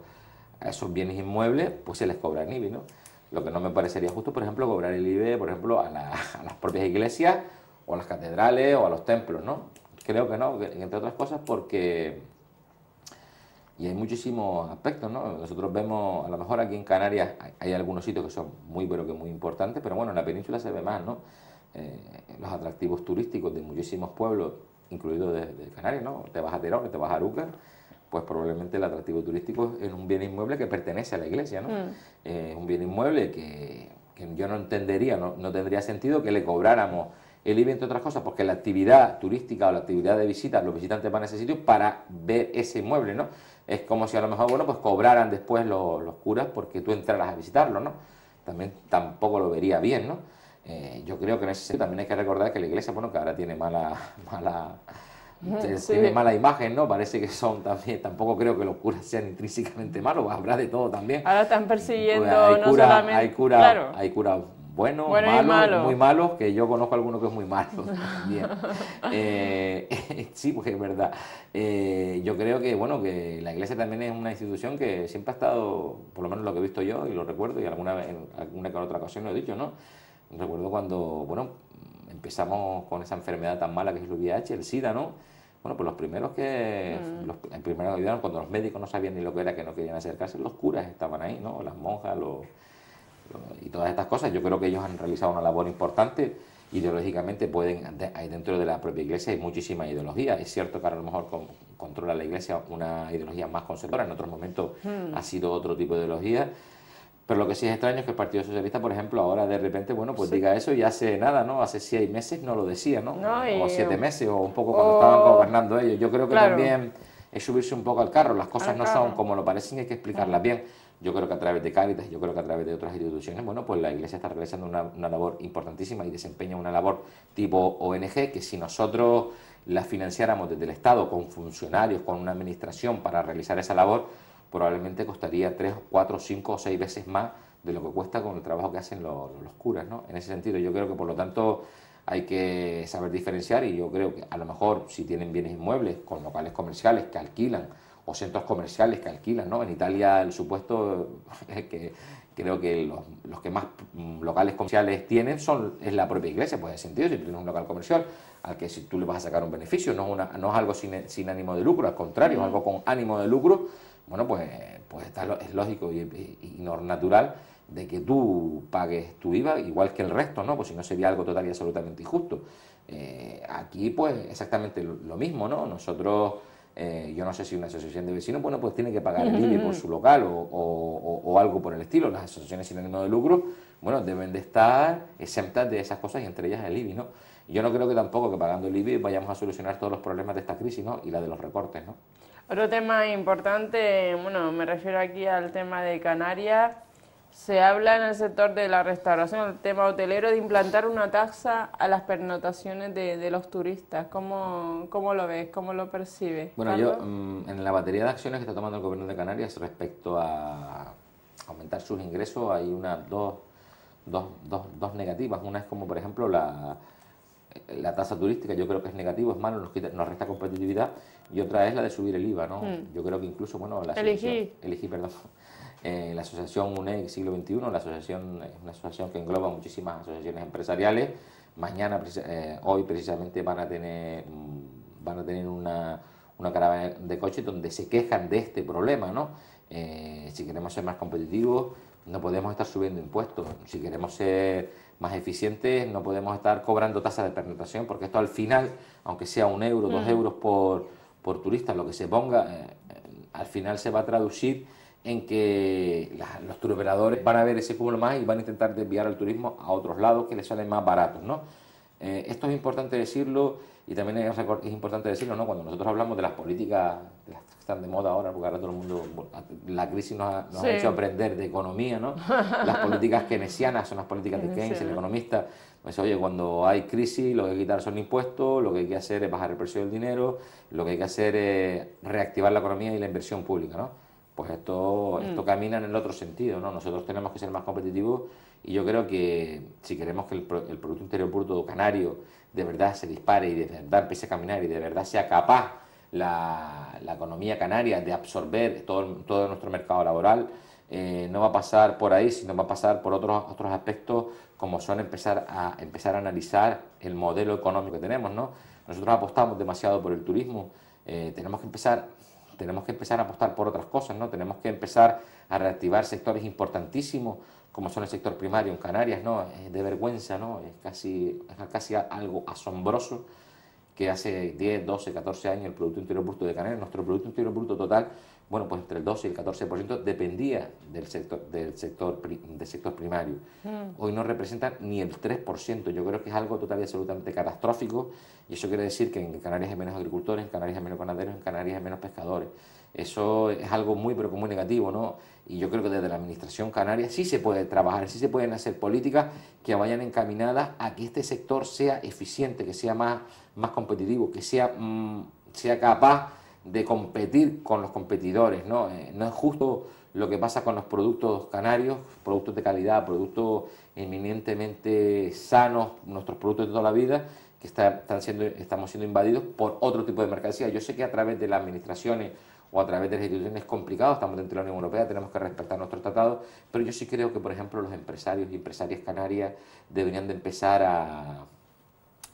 a esos bienes inmuebles, pues se les cobra el IBI, ¿no? Lo que no me parecería justo, por ejemplo, cobrar el IBI, por ejemplo, a, la- las propias iglesias o a las catedrales o a los templos, ¿no? Creo que no, entre otras cosas porque... Y hay muchísimos aspectos, ¿no? Nosotros vemos, a lo mejor aquí en Canarias hay, algunos sitios que son muy, pero que muy importantes, pero bueno, en la península se ve más, ¿no? Eh, los atractivos turísticos de muchísimos pueblos, incluidos de Canarias, ¿no? Te vas a Terón, te vas a Aruca, pues probablemente el atractivo turístico es un bien inmueble que pertenece a la iglesia, ¿no? Eh, un bien inmueble que, que yo no entendería, no, no tendría sentido que le cobráramos el IBI, entre otras cosas, porque la actividad turística o la actividad de visita, los visitantes van a ese sitio para ver ese inmueble, ¿no? Es como si a lo mejor, bueno, pues cobraran después los, los curas porque tú entraras a visitarlo, ¿no? También tampoco lo vería bien, ¿no? Eh, yo creo que en ese sentido también hay que recordar que la iglesia, bueno, que ahora tiene mala, mala, Sí. tiene mala imagen, ¿no? Parece que son también, tampoco creo que los curas sean intrínsecamente malos, habrá de todo también. Ahora están persiguiendo hay no cura- solamente... Hay cura, claro, hay cura buenos, Bueno malos, malo. muy malos, que yo conozco alguno que es muy malo también. Eh, sí, porque es verdad. Eh, yo creo que, bueno, que la iglesia también es una institución que siempre ha estado, por lo menos lo que he visto yo y lo recuerdo, y alguna vez, en alguna que otra ocasión lo he dicho, ¿no? Recuerdo cuando, bueno, empezamos con esa enfermedad tan mala que es el VIH, el SIDA, ¿no? Bueno, pues los primeros que, Mm. los primeros que ayudaron, cuando los médicos no sabían ni lo que era, que no querían acercarse, los curas estaban ahí, ¿no? Las monjas, los, los- y todas estas cosas. Yo creo que ellos han realizado una labor importante. Ideológicamente pueden, de- hay dentro de la propia iglesia hay muchísima ideología. Es cierto que ahora a lo mejor con- controla la iglesia una ideología más conservadora, en otros momentos ha sido otro tipo de ideología. Pero lo que sí es extraño es que el Partido Socialista, por ejemplo, ahora de repente, bueno, pues diga eso y hace nada, ¿no? Hace seis meses no lo decía, ¿no? No, y- o siete meses, o un poco cuando o- estaban gobernando ellos. Yo creo que Claro. también es subirse un poco al carro. Las cosas Al no carro. son como lo parecen, hay que explicarlas bien. Yo creo que a través de Cáritas, yo creo que a través de otras instituciones, bueno, pues la Iglesia está realizando una, una labor importantísima y desempeña una labor tipo ONG que si nosotros la financiáramos desde el Estado con funcionarios, con una administración para realizar esa labor, probablemente costaría tres, cuatro, cinco o seis veces más de lo que cuesta con el trabajo que hacen los, los curas, ¿no? En ese sentido, yo creo que por lo tanto hay que saber diferenciar y yo creo que a lo mejor si tienen bienes inmuebles con locales comerciales que alquilan o centros comerciales que alquilan, ¿no? En Italia el supuesto es que creo que los, los que más mm, locales comerciales tienen son es la propia iglesia, pues en ese sentido, si tienes un local comercial al que si tú le vas a sacar un beneficio, no es, una, no es algo sin, sin ánimo de lucro, al contrario, es algo con ánimo de lucro, bueno, pues, pues está es lógico y, y- y natural de que tú pagues tu IVA igual que el resto, ¿no? Pues si no sería algo total y absolutamente injusto. Eh, aquí, pues, exactamente lo, mismo, ¿no? Nosotros, eh, yo no sé si una asociación de vecinos, bueno, pues tiene que pagar el IBI por su local o, o- algo por el estilo. Las asociaciones sin ánimo de lucro, bueno, deben de estar exentas de esas cosas y entre ellas el IBI, ¿no? Yo no creo que tampoco que pagando el IBI vayamos a solucionar todos los problemas de esta crisis, ¿no? Y la de los recortes, ¿no? Otro tema importante, bueno, me refiero aquí al tema de Canarias. Se habla en el sector de la restauración, el tema hotelero, de implantar una tasa a las pernotaciones de, de los turistas. ¿Cómo, ¿Cómo lo ves? ¿Cómo lo percibes? Bueno, yo Carlos? mm, en la batería de acciones que está tomando el gobierno de Canarias respecto a aumentar sus ingresos hay una, dos, dos, dos, dos negativas. Una es como, por ejemplo, la, la tasa turística, yo creo que es negativo, es malo, nos, quita- nos resta competitividad. Y otra es la de subir el IVA, ¿no? Yo creo que incluso, bueno, la Elegí. asociación- elegí, perdón. Eh, la asociación UNED Siglo XXI, la asociación, es una asociación que engloba muchísimas asociaciones empresariales. Mañana, eh, hoy precisamente, van a tener, mm, van a tener una, una caravana de coches donde se quejan de este problema, ¿no? Eh, si queremos ser más competitivos, no podemos estar subiendo impuestos. Si queremos ser más eficientes, no podemos estar cobrando tasas de penetración, porque esto al final, aunque sea un euro, dos euros por, por turista, lo que se ponga, eh, al final se va a traducir en que la- los turoperadores van a ver ese cúmulo más y van a intentar desviar el turismo a otros lados que les salen más baratos, ¿no? Eh, esto es importante decirlo Y también es, importante decirlo, ¿no? Cuando nosotros hablamos de las políticas están de moda ahora, porque ahora todo el mundo, la crisis nos ha, hecho aprender de economía, ¿no? Las políticas keynesianas son las políticas de Keynes, el economista. Pues oye, cuando hay crisis, lo que hay que quitar son impuestos, lo que hay que hacer es bajar el precio del dinero, lo que hay que hacer es reactivar la economía y la inversión pública, ¿no? Pues esto, esto mm. camina en el otro sentido, ¿no? Nosotros tenemos que ser más competitivos y yo creo que si queremos que el, el Producto Interior Bruto canario de verdad se dispare y de verdad empiece a caminar y de verdad sea capaz la, la economía canaria de absorber todo, todo nuestro mercado laboral, eh, no va a pasar por ahí, sino va a pasar por otros, otros aspectos como son empezar a, empezar a analizar el modelo económico que tenemos. ¿no? Nosotros apostamos demasiado por el turismo, eh, tenemos, que empezar, tenemos que empezar a apostar por otras cosas, ¿no? tenemos que empezar a reactivar sectores importantísimos como son el sector primario en Canarias, ¿no? Es de vergüenza, ¿no? Es casi, es casi algo asombroso que hace 10, 12, 14 años el Producto Interior Bruto de Canarias, nuestro Producto Interior Bruto total, bueno, pues entre el 12 y el 14% dependía del sector, del sector, del sector primario. Mm. Hoy no representa ni el 3%. Yo creo que es algo total y absolutamente catastrófico y eso quiere decir que en Canarias hay menos agricultores, en Canarias hay menos ganaderos, en Canarias hay menos pescadores. Eso es algo muy, pero muy negativo, ¿no? Y yo creo que desde la Administración Canaria sí se puede trabajar, sí se pueden hacer políticas que vayan encaminadas a que este sector sea eficiente, que sea más, más competitivo, que sea, mm, sea capaz de competir con los competidores, ¿no? Eh, no es justo lo que pasa con los productos canarios, productos de calidad, productos eminentemente sanos, nuestros productos de toda la vida, que están siendo, estamos siendo invadidos por otro tipo de mercancía. Yo sé que a través de las administraciones o a través de las instituciones es complicado, estamos dentro de la Unión Europea, tenemos que respetar nuestros tratados, pero yo sí creo que, por ejemplo, los empresarios y empresarias canarias deberían de empezar a,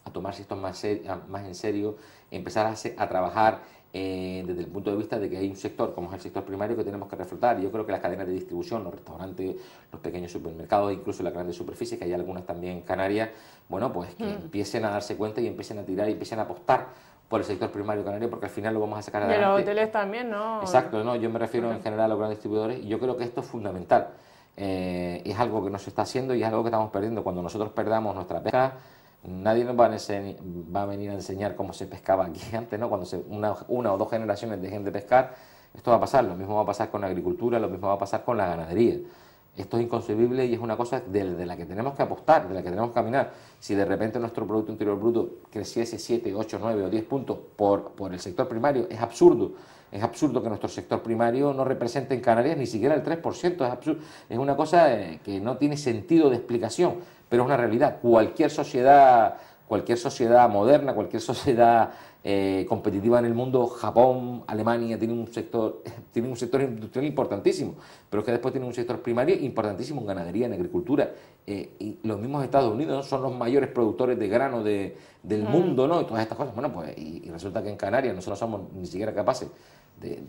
a tomarse esto más, más en serio, empezar a, a trabajar eh, desde el punto de vista de que hay un sector, como es el sector primario, que tenemos que reflotar. Yo creo que las cadenas de distribución, los restaurantes, los pequeños supermercados, incluso las grandes superficies, que hay algunas también en Canarias, bueno, pues que mm. empiecen a darse cuenta y empiecen a tirar y empiecen a apostar por el sector primario canario, porque al final lo vamos a sacar adelante. Y los hoteles también, ¿no? Exacto, ¿no? yo me refiero en general a los grandes distribuidores y yo creo que esto es fundamental. Eh, es algo que no se está haciendo y es algo que estamos perdiendo. Cuando nosotros perdamos nuestra pesca, nadie nos va a, va a, venir a enseñar cómo se pescaba aquí antes, ¿no? Cuando se, una, una, o dos generaciones dejen de pescar, esto va a pasar. Lo mismo va a pasar con la agricultura, lo mismo va a pasar con la ganadería. Esto es inconcebible y es una cosa de, la que tenemos que apostar, de la que tenemos que caminar. Si de repente nuestro Producto Interior Bruto creciese 7, 8, 9 o 10 puntos por, por el sector primario, es absurdo. Es absurdo que nuestro sector primario no represente en Canarias ni siquiera el 3%. Es, es una cosa eh, que no tiene sentido de explicación, pero es una realidad. Cualquier sociedad, cualquier sociedad moderna, cualquier sociedad eh, competitiva en el mundo, Japón, Alemania, tienen un sector, tienen un sector industrial importantísimo, pero es que después tienen un sector primario importantísimo en ganadería, en agricultura. Eh, y los mismos Estados Unidos son los mayores productores de grano de, del mm. mundo, ¿no? Y todas estas cosas. Bueno, pues, y, resulta que en Canarias nosotros somos ni siquiera capaces de,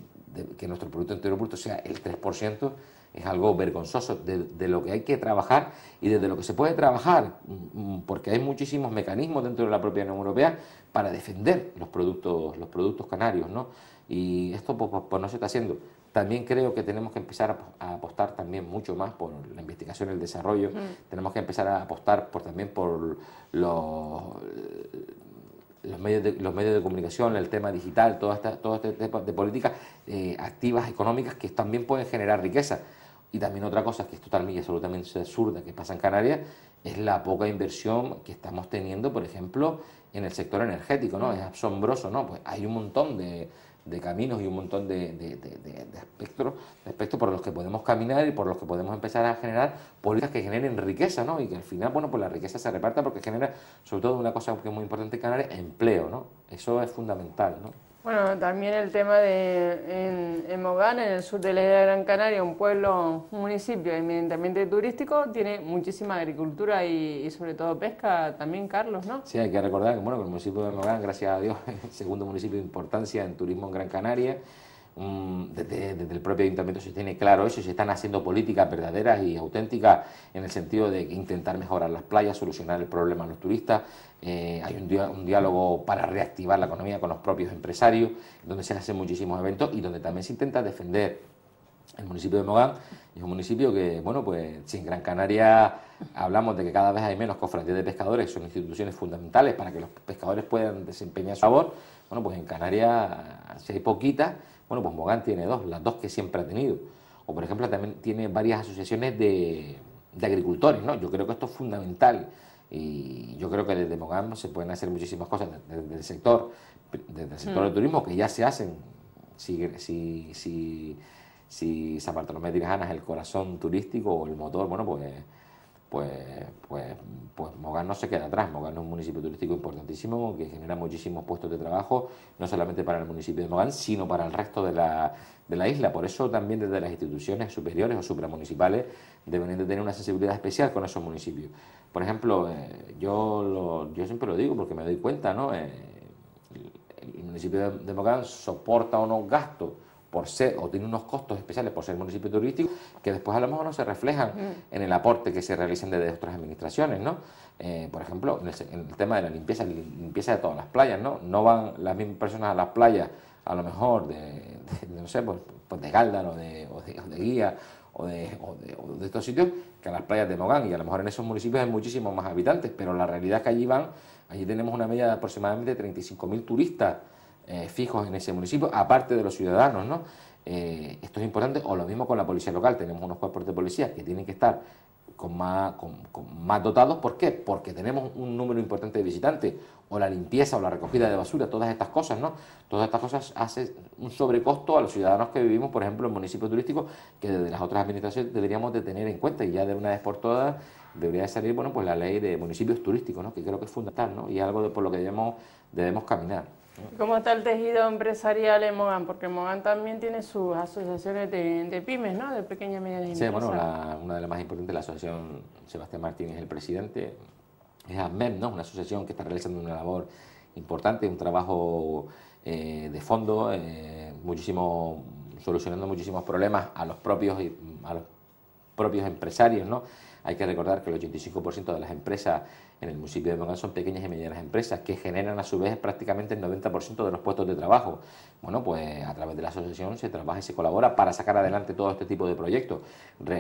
que nuestro Producto Interior Bruto sea el 3%, es algo vergonzoso de, lo que hay que trabajar y desde lo que se puede trabajar, mm, porque hay muchísimos mecanismos dentro de la propia Unión Europea para defender los productos, los productos canarios, ¿no? Y esto pues, pues, pues, no se está haciendo. También creo que tenemos que empezar a, apostar también mucho más por la investigación y el desarrollo. Mm. Tenemos que empezar a apostar por, también por los los medios, de, los medios de comunicación, el tema digital, todo este, todo este tipo de políticas eh, activas, económicas, que también pueden generar riqueza. Y también otra cosa que es totalmente absolutamente absurda que pasa en Canarias es la poca inversión que estamos teniendo, por ejemplo, en el sector energético, ¿no? Es asombroso, ¿no? Pues hay un montón de, caminos y un montón de, de, aspectos, aspectos por los que podemos caminar y por los que podemos empezar a generar políticas que generen riqueza, ¿no? Y que al final, bueno, pues la riqueza se reparta porque genera, sobre todo una cosa que es muy importante en Canarias, empleo, ¿no? Eso es fundamental, ¿no? Bueno, también el tema de en, Mogán, en el sur de la isla de Gran Canaria, un pueblo, un municipio eminentemente turístico, tiene muchísima agricultura y, sobre todo pesca también, Carlos, ¿no? Sí, hay que recordar que, bueno, el municipio de Mogán, gracias a Dios, es el segundo municipio de importancia en turismo en Gran Canaria desde, el propio ayuntamiento se tiene claro eso, se están haciendo políticas verdaderas y auténticas en el sentido de intentar mejorar las playas, solucionar el problema de los turistas. Eh, hay un, diálogo para reactivar la economía con los propios empresarios, donde se hacen muchísimos eventos y donde también se intenta defender el municipio de Mogán es un municipio que, bueno, pues si en Gran Canaria hablamos de que cada vez hay menos cofradías de pescadores, son instituciones fundamentales para que los pescadores puedan desempeñar su labor, bueno, pues en Canarias, si hay poquitas, bueno, pues Mogán tiene dos, las dos que siempre ha tenido. O, por ejemplo, también tiene varias asociaciones de, agricultores, ¿no? Yo creo que esto es fundamental y yo creo que desde Mogán se pueden hacer muchísimas cosas desde, el sector, desde el sector del mm. turismo, que ya se hacen. Si, si, si, si San Bartolomé de Tirajana es el corazón turístico o el motor, bueno, pues pues, pues, pues Mogán no se queda atrás. Mogán es un municipio turístico importantísimo que genera muchísimos puestos de trabajo, no solamente para el municipio de Mogán, sino para el resto de la, de la isla. Por eso también desde las instituciones superiores o supramunicipales deben de tener una sensibilidad especial con esos municipios. Por ejemplo, eh, yo, lo, yo siempre lo digo porque me doy cuenta, ¿no? Eh, el, municipio de, de Mogán soporta unos gastos por ser o tiene unos costos especiales por ser municipio turístico que después a lo mejor no se reflejan en el aporte que se realizan desde otras administraciones, ¿no? Eh, por ejemplo, en el, tema de la limpieza, limpieza de todas las playas, ¿no? No van las mismas personas a las playas, a lo mejor de, no sé, pues, pues, de Gáldano de, o, de, Guía o de, o, de, estos sitios que a las playas de Mogán y a lo mejor en esos municipios hay muchísimos más habitantes, pero la realidad es que allí van, allí tenemos una media de aproximadamente 35.000 turistas eh, fijos en ese municipio, aparte de los ciudadanos, ¿no? Eh, esto es importante, o lo mismo con la policía local, tenemos unos cuerpos de policía que tienen que estar con más, con, más dotados, ¿por qué? Porque tenemos un número importante de visitantes, o la limpieza o la recogida de basura, todas estas cosas, ¿no? Todas estas cosas hacen un sobrecosto a los ciudadanos que vivimos, por ejemplo, en municipios turísticos, que desde las otras administraciones deberíamos de tener en cuenta, y ya de una vez por todas debería salir, bueno, pues la ley de municipios turísticos, ¿no? Que creo que es fundamental, ¿no? Y algo por lo que debemos, debemos caminar. ¿Cómo está el tejido empresarial en Mogán? Porque Mogán también tiene sus asociaciones de, pymes, ¿no? De pequeñas y medianas empresas. Sí, bueno, una de las más importantes, la asociación Sebastián Martín es el presidente, es AMEM, ¿no? Una asociación que está realizando una labor importante, un trabajo eh, de fondo, eh, muchísimo, solucionando muchísimos problemas a los propios, a los propios empresarios, ¿no? Hay que recordar que el 85% de las empresas en el municipio de Mogán son pequeñas y medianas empresas que generan a su vez prácticamente el 90% de los puestos de trabajo. Bueno, pues a través de la asociación se trabaja y se colabora para sacar adelante todo este tipo de proyectos.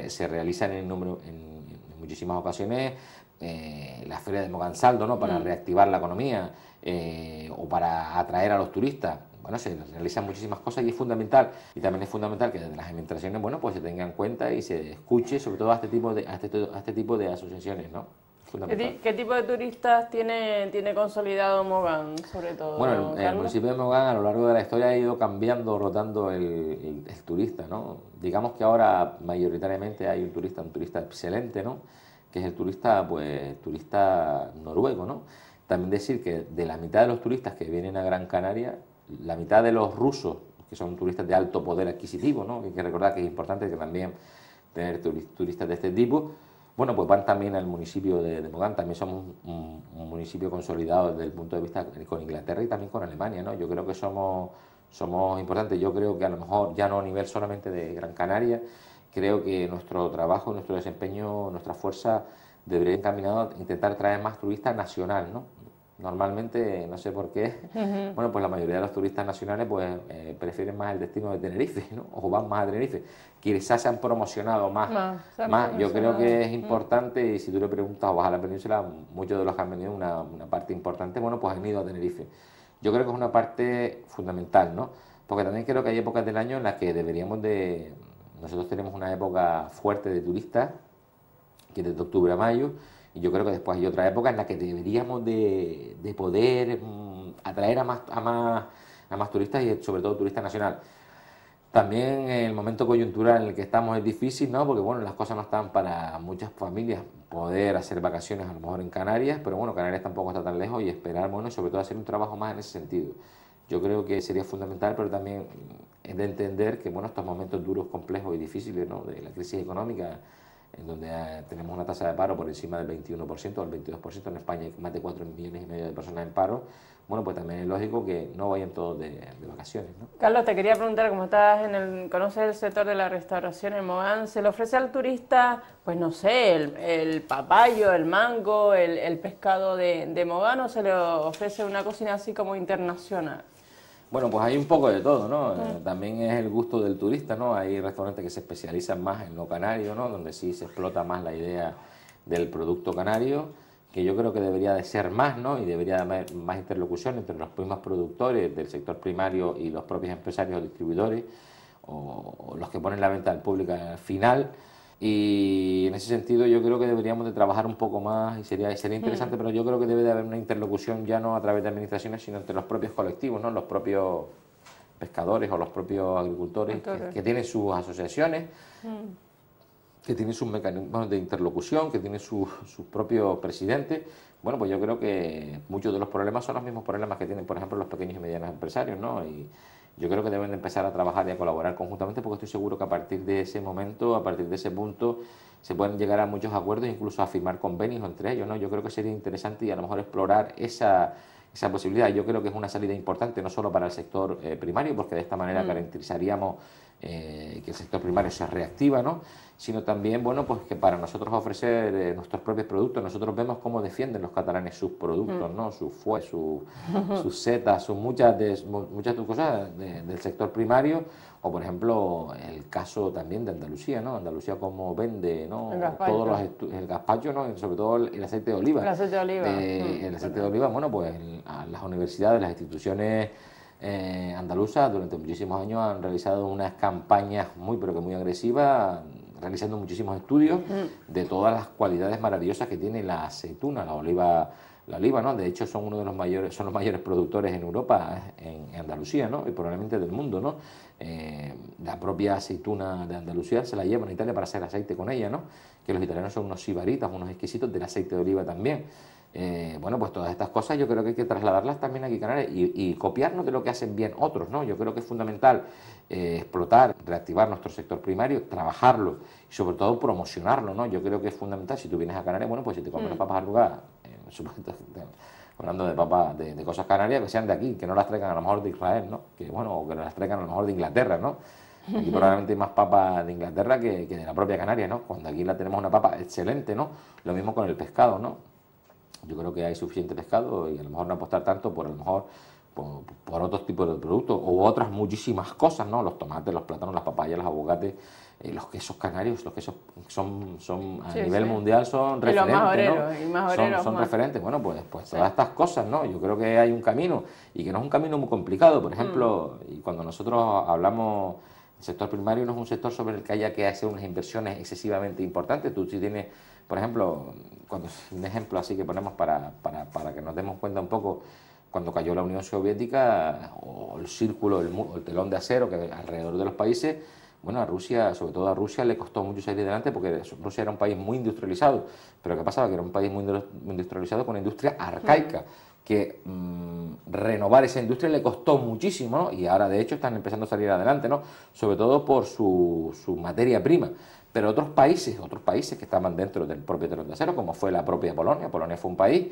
se realizan en, número, en, muchísimas ocasiones eh, la feria de Mogán Saldo, ¿no? Para mm. reactivar la economía eh, o para atraer a los turistas. Bueno, se realizan muchísimas cosas y es fundamental. Y también es fundamental que desde las administraciones, bueno, pues se tenga en cuenta y se escuche sobre todo a este tipo de, a este, a este tipo de asociaciones, ¿no? ¿Qué, tipo de turistas tiene, tiene consolidado Mogán, sobre todo? Bueno, el, municipio de Mogán a lo largo de la historia ha ido cambiando, rotando el, turista, ¿no? Digamos que ahora mayoritariamente hay un turista, un turista excelente, ¿no? Que es el turista, pues, turista noruego, ¿no? También decir que de la mitad de los turistas que vienen a Gran Canaria, la mitad de los rusos, que son turistas de alto poder adquisitivo, ¿no? Hay que recordar que es importante que también tener turistas de este tipo, bueno, pues van también al municipio de, Mogán, también somos un, municipio consolidado desde el punto de vista con Inglaterra y también con Alemania, ¿no? Yo creo que somos, somos importantes, yo creo que a lo mejor ya no a nivel solamente de Gran Canaria, creo que nuestro trabajo, nuestro desempeño, nuestra fuerza debería encaminado a intentar traer más turistas nacional, ¿no? Normalmente, no sé por qué, bueno, pues la mayoría de los turistas nacionales pues eh, prefieren más el destino de Tenerife, ¿no? O van más a Tenerife. Quizás se han promocionado más. más, Yo creo que es importante, y si tú le preguntas o vas a la península, muchos de los que han venido, una, una parte importante, bueno, pues han ido a Tenerife. Yo creo que es una parte fundamental, ¿no? Porque también creo que hay épocas del año en las que deberíamos de... Nosotros tenemos una época fuerte de turistas, que es desde octubre a mayo, y yo creo que después hay otra época en la que deberíamos de, poder mm, atraer a más, a, más, a más turistas y sobre todo turistas nacional. También el momento coyuntural en el que estamos es difícil, ¿no? Porque bueno, las cosas no están para muchas familias poder hacer vacaciones a lo mejor en Canarias, pero bueno, Canarias tampoco está tan lejos y esperar, bueno, sobre todo hacer un trabajo más en ese sentido. Yo creo que sería fundamental, pero también es de entender que bueno, estos momentos duros, complejos y difíciles, ¿no? De la crisis económica, en donde eh, tenemos una tasa de paro por encima del 21% o el 22%, en España hay más de 4 millones y medio de personas en paro, bueno, pues también es lógico que no vayan todos de, vacaciones. ¿no? Carlos, te quería preguntar, como estás en el, conoces el sector de la restauración en Mogán, ¿se le ofrece al turista, pues no sé, el, papayo, el mango, el, pescado de, de Mogán o se le ofrece una cocina así como internacional? Bueno, pues hay un poco de todo, ¿no? Eh, también es el gusto del turista, ¿no? Hay restaurantes que se especializan más en lo canario, ¿no? Donde sí se explota más la idea del producto canario, que yo creo que debería de ser más, ¿no? Y debería haber más interlocución entre los mismos productores del sector primario y los propios empresarios o distribuidores, o, los que ponen la venta al público al final. Y en ese sentido yo creo que deberíamos de trabajar un poco más y sería, sería interesante, mm. pero yo creo que debe de haber una interlocución ya no a través de administraciones, sino entre los propios colectivos, ¿no? los propios pescadores o los propios agricultores que, tienen sus asociaciones, mm. que tienen sus mecanismos de interlocución, que tienen sus propios presidentes. Bueno, pues yo creo que muchos de los problemas son los mismos problemas que tienen, por ejemplo, los pequeños y medianos empresarios, ¿no? Y, yo creo que deben empezar a trabajar y a colaborar conjuntamente porque estoy seguro que a partir de ese momento, a partir de ese punto, se pueden llegar a muchos acuerdos, incluso a firmar convenios entre ellos. ¿no? Yo creo que sería interesante y a lo mejor explorar esa, esa posibilidad. Yo creo que es una salida importante no solo para el sector eh, primario, porque de esta manera mm. garantizaríamos eh, que el sector primario se reactiva, ¿no? sino también bueno, pues que para nosotros ofrecer eh, nuestros propios productos, nosotros vemos cómo defienden los catalanes sus productos, mm. ¿no? sus fue, su, sus setas, sus muchas de, muchas cosas del sector primario, o por ejemplo el caso también de Andalucía, ¿no? Andalucía cómo vende ¿no? el todos los el gazpacho, ¿no? sobre todo el, aceite de oliva. El aceite de oliva. Eh, mm. el aceite de oliva, bueno, pues a las universidades, las instituciones eh, andaluzas durante muchísimos años han realizado unas campañas muy pero que muy agresivas realizando muchísimos estudios mm. de todas las cualidades maravillosas que tiene la aceituna, la oliva, la oliva, ¿no? De hecho, son uno de los mayores, son los mayores productores en Europa, en, Andalucía, ¿no? Y probablemente del mundo, ¿no? Eh, la propia aceituna de Andalucía se la llevan a Italia para hacer aceite con ella, ¿no? Que los italianos son unos sibaritas, unos exquisitos del aceite de oliva también. Eh, bueno, pues todas estas cosas yo creo que hay que trasladarlas también aquí en Canarias y, copiarnos de lo que hacen bien otros, ¿no? Yo creo que es fundamental eh, explotar, reactivar nuestro sector primario, trabajarlo y sobre todo promocionarlo, ¿no? Yo creo que es fundamental, si tú vienes a Canarias, bueno, pues si te comes las mm. papas lugar, eh, hablando de papas, de, cosas canarias, que sean de aquí, que no las traigan a lo mejor de Israel, ¿no? Que bueno, o que las traigan a lo mejor de Inglaterra, ¿no? Aquí probablemente hay más papas de Inglaterra que, que de la propia Canaria, ¿no? Cuando aquí la tenemos una papa excelente, ¿no? Lo mismo con el pescado, ¿no? Yo creo que hay suficiente pescado y a lo mejor no apostar tanto por a lo mejor por, otros tipos de productos o otras muchísimas cosas, ¿no? Los tomates, los plátanos, las papayas, los aguacates, eh, los quesos canarios, los quesos son, son a nivel mundial son referentes, ¿no? son, referentes. Bueno, pues, pues todas estas cosas, ¿no? Yo creo que hay un camino y que no es un camino muy complicado. Por ejemplo, mm. y cuando nosotros hablamos el sector primario no es un sector sobre el que haya que hacer unas inversiones excesivamente importantes. Tú si tienes por ejemplo, cuando, un ejemplo así que ponemos para, para, para, que nos demos cuenta un poco, cuando cayó la Unión Soviética, o el círculo, el, el telón de acero que alrededor de los países, bueno, a Rusia, sobre todo a Rusia, le costó mucho salir adelante porque Rusia era un país muy industrializado. Pero ¿qué pasaba? Que era un país muy industrializado con una industria arcaica, que mm, renovar esa industria le costó muchísimo. Y ahora, de hecho, están empezando a salir adelante, ¿no? Sobre todo por su, su materia prima. Pero otros países, otros países que estaban dentro del propio telón de acero, como fue la propia Polonia, Polonia fue un país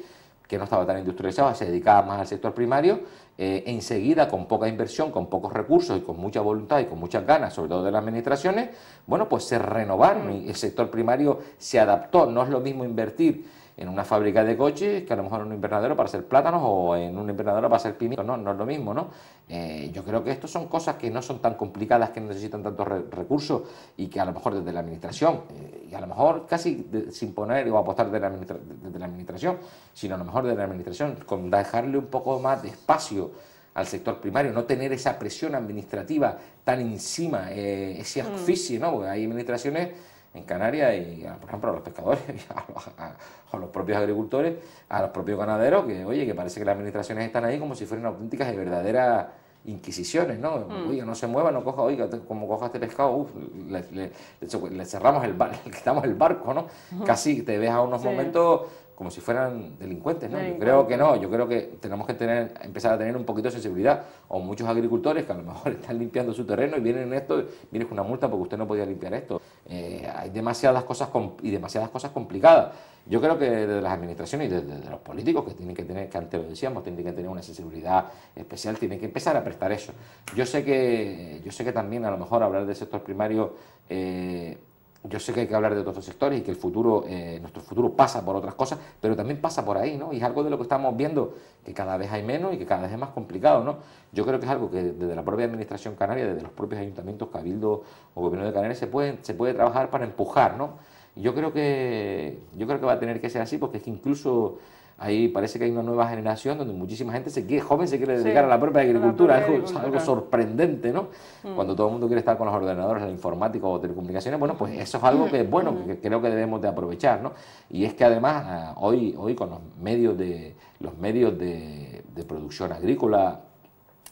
que no estaba tan industrializado, se dedicaba más al sector primario, eh, enseguida con poca inversión, con pocos recursos y con mucha voluntad y con muchas ganas, sobre todo de las administraciones, bueno, pues se renovaron y el sector primario se adaptó. No es lo mismo invertir en una fábrica de coches que a lo mejor en un invernadero para hacer plátanos o en un invernadero para hacer pimientos, no, no es lo mismo, ¿no? Eh, yo creo que esto son cosas que no son tan complicadas, que no necesitan tantos recursos y que a lo mejor desde la administración, eh, y a lo mejor casi sin poner o apostar desde la, desde la administración, sino a lo mejor desde la administración, con dejarle un poco más de espacio al sector primario, no tener esa presión administrativa tan encima, eh, ese mm. asfixia, ¿no? Porque hay administraciones en Canarias y, por ejemplo, a los pescadores, a, los propios agricultores, a los propios ganaderos, que oye, que parece que las administraciones están ahí como si fueran auténticas y verdaderas inquisiciones, ¿no? Mm. Oiga, no se mueva, no coja, oiga, como coja este pescado, uf, le, cerramos el barco, le quitamos el barco, ¿no? Casi te ves a unos momentos como si fueran delincuentes, ¿no? Yo creo que no, yo creo que tenemos que tener, empezar a tener un poquito de sensibilidad. O muchos agricultores que a lo mejor están limpiando su terreno y vienen en esto, vienen con una multa porque usted no podía limpiar esto. Eh, hay demasiadas cosas y demasiadas cosas complicadas. Yo creo que desde las administraciones y desde, los políticos que tienen que tener, que antes lo decíamos, tienen que tener una sensibilidad especial, tienen que empezar a prestar eso. Yo sé que, yo sé que también a lo mejor hablar del sector primario eh, yo sé que hay que hablar de otros sectores y que el futuro, eh, nuestro futuro pasa por otras cosas, pero también pasa por ahí, ¿no? Y es algo de lo que estamos viendo que cada vez hay menos y que cada vez es más complicado, ¿no? Yo creo que es algo que desde la propia administración canaria, desde los propios ayuntamientos, cabildo o gobierno de Canarias se puede, se puede trabajar para empujar, ¿no? yo creo que yo creo que va a tener que ser así porque es que incluso ahí parece que hay una nueva generación donde muchísima gente se quiere, joven se quiere dedicar a la propia agricultura, algo, algo, sorprendente, ¿no? Mm. Cuando todo el mundo quiere estar con los ordenadores, la informática o telecomunicaciones, bueno, pues eso es algo que es bueno, mm. que creo que debemos de aprovechar, ¿no? Y es que además ah, hoy, hoy con los medios de los medios de, de producción agrícola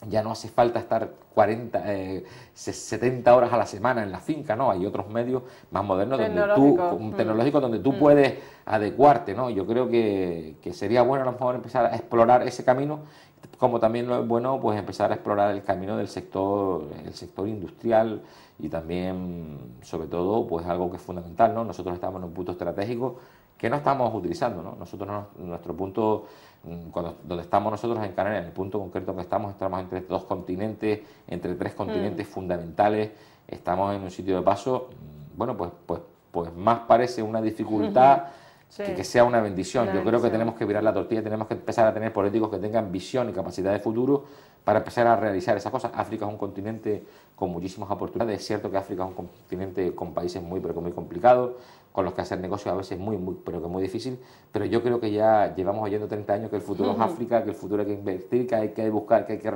ya no hace falta estar 40, 70 eh, horas a la semana en la finca, ¿no? Hay otros medios más modernos donde tú, mm. tecnológicos donde tú mm. puedes adecuarte, ¿no? Yo creo que, sería bueno a lo mejor empezar a explorar ese camino, como también lo es bueno pues empezar a explorar el camino del sector, el sector industrial y también, sobre todo, pues algo que es fundamental, ¿no? Nosotros estamos en un punto estratégico que no estamos utilizando, ¿no? Nosotros, nuestro punto cuando, donde estamos nosotros en Canarias, en el punto concreto que estamos, estamos entre dos continentes, entre tres continentes mm. fundamentales, estamos en un sitio de paso, mm, bueno, pues, pues, pues más parece una dificultad que que sea una bendición. Yo creo que tenemos que virar la tortilla, tenemos que empezar a tener políticos que tengan visión y capacidad de futuro para empezar a realizar esas cosas. África es un continente con muchísimas oportunidades. Es cierto que África es un continente con países muy, pero que muy complicados, con los que hacer negocios a veces muy, muy, pero que muy difícil. Pero yo creo que ya llevamos oyendo 30 años que el futuro es África, que el futuro hay que invertir, que hay que buscar, que hay que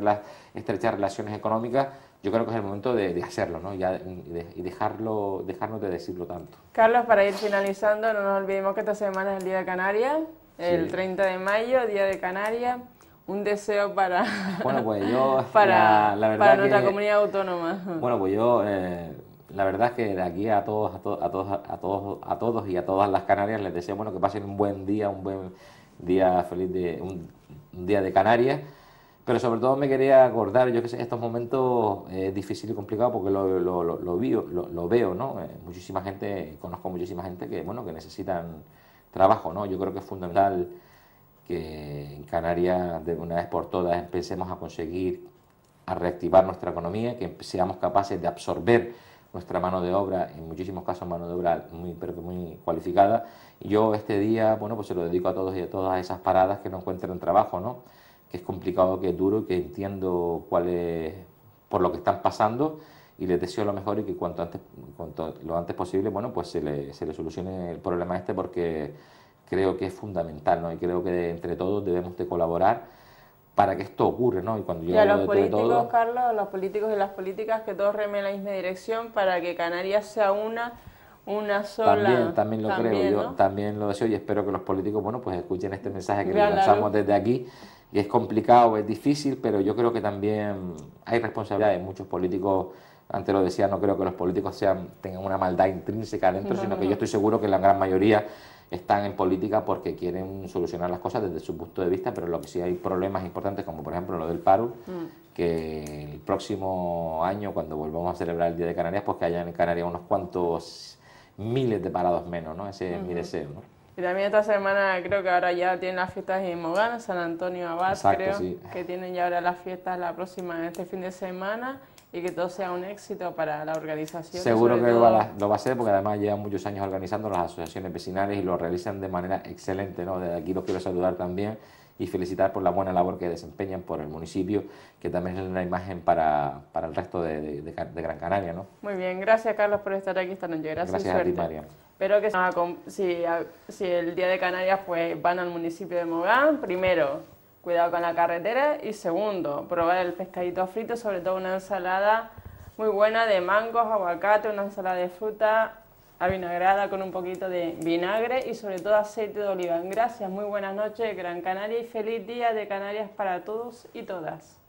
estrechar relaciones económicas. Yo creo que es el momento de, hacerlo ¿no? Ya, y, dejarlo, dejarnos de decirlo tanto. Carlos, para ir finalizando, no nos olvidemos que esta semana es el Día de Canarias, el 30 de mayo, Día de Canarias un deseo para, bueno, pues yo, para, para nuestra comunidad autónoma. Bueno, pues yo, eh, la verdad es que de aquí a todos, a, todos, a todos, a todos y a todas las Canarias les deseo bueno que pasen un buen día, un buen día feliz de un, día de Canarias. Pero sobre todo me quería acordar, yo que sé, estos momentos es difícil y complicado porque lo, lo, lo, veo, ¿no? Eh, muchísima gente, conozco muchísima gente que, bueno, que necesitan trabajo, ¿no? Yo creo que es fundamental que en Canarias de una vez por todas empecemos a conseguir a reactivar nuestra economía, que seamos capaces de absorber nuestra mano de obra, en muchísimos casos mano de obra muy, pero muy cualificada. Yo este día, bueno, pues se lo dedico a todos y a todas esas paradas que no encuentran trabajo, ¿no? Que es complicado, que es duro y que entiendo cuál es, por lo que están pasando y les deseo lo mejor y que cuanto antes, cuanto lo antes posible, bueno, pues se le, se le solucione el problema este porque creo que es fundamental, ¿no? Y creo que entre todos debemos de colaborar para que esto ocurra, ¿no? Y cuando yo y a los políticos, Carlos, los políticos y las políticas que todos remen en la misma dirección para que Canarias sea una una sola. También, también lo creo, yo también lo deseo y espero que los políticos, bueno, pues escuchen este mensaje que les lanzamos desde aquí. Y es complicado, es difícil, pero yo creo que también hay responsabilidades. Muchos políticos, antes lo decía, no creo que los políticos sean, tengan una maldad intrínseca dentro, sino que yo estoy seguro que la gran mayoría están en política porque quieren solucionar las cosas desde su punto de vista, pero lo que sí hay problemas importantes, como por ejemplo lo del paro, mm. que el próximo año, cuando volvamos a celebrar el Día de Canarias, pues que haya en Canarias unos cuantos miles de parados menos, ¿no? Ese es mi deseo, ¿no? Y también esta semana creo que ahora ya tienen las fiestas en Mogán, San Antonio Abad, creo, que tienen ya ahora las fiestas la próxima, este fin de semana y que todo sea un éxito para la organización. Seguro que lo va, a ser porque además llevan muchos años organizando las asociaciones vecinales y lo realizan de manera excelente. ¿no? Desde aquí los quiero saludar también y felicitar por la buena labor que desempeñan por el municipio, que también es una imagen para, para el resto de, de, Gran Canaria. ¿no? Muy bien, gracias Carlos por estar aquí esta noche. Gracias, gracias a ti, María. Espero que si, si el Día de Canarias pues van al municipio de Mogán, primero cuidado con la carretera y segundo, probar el pescadito frito, sobre todo una ensalada muy buena de mangos, aguacate, una ensalada de fruta avinagrada con un poquito de vinagre y sobre todo aceite de oliva. Gracias, muy buenas noches, Gran Canaria y feliz día de Canarias para todos y todas.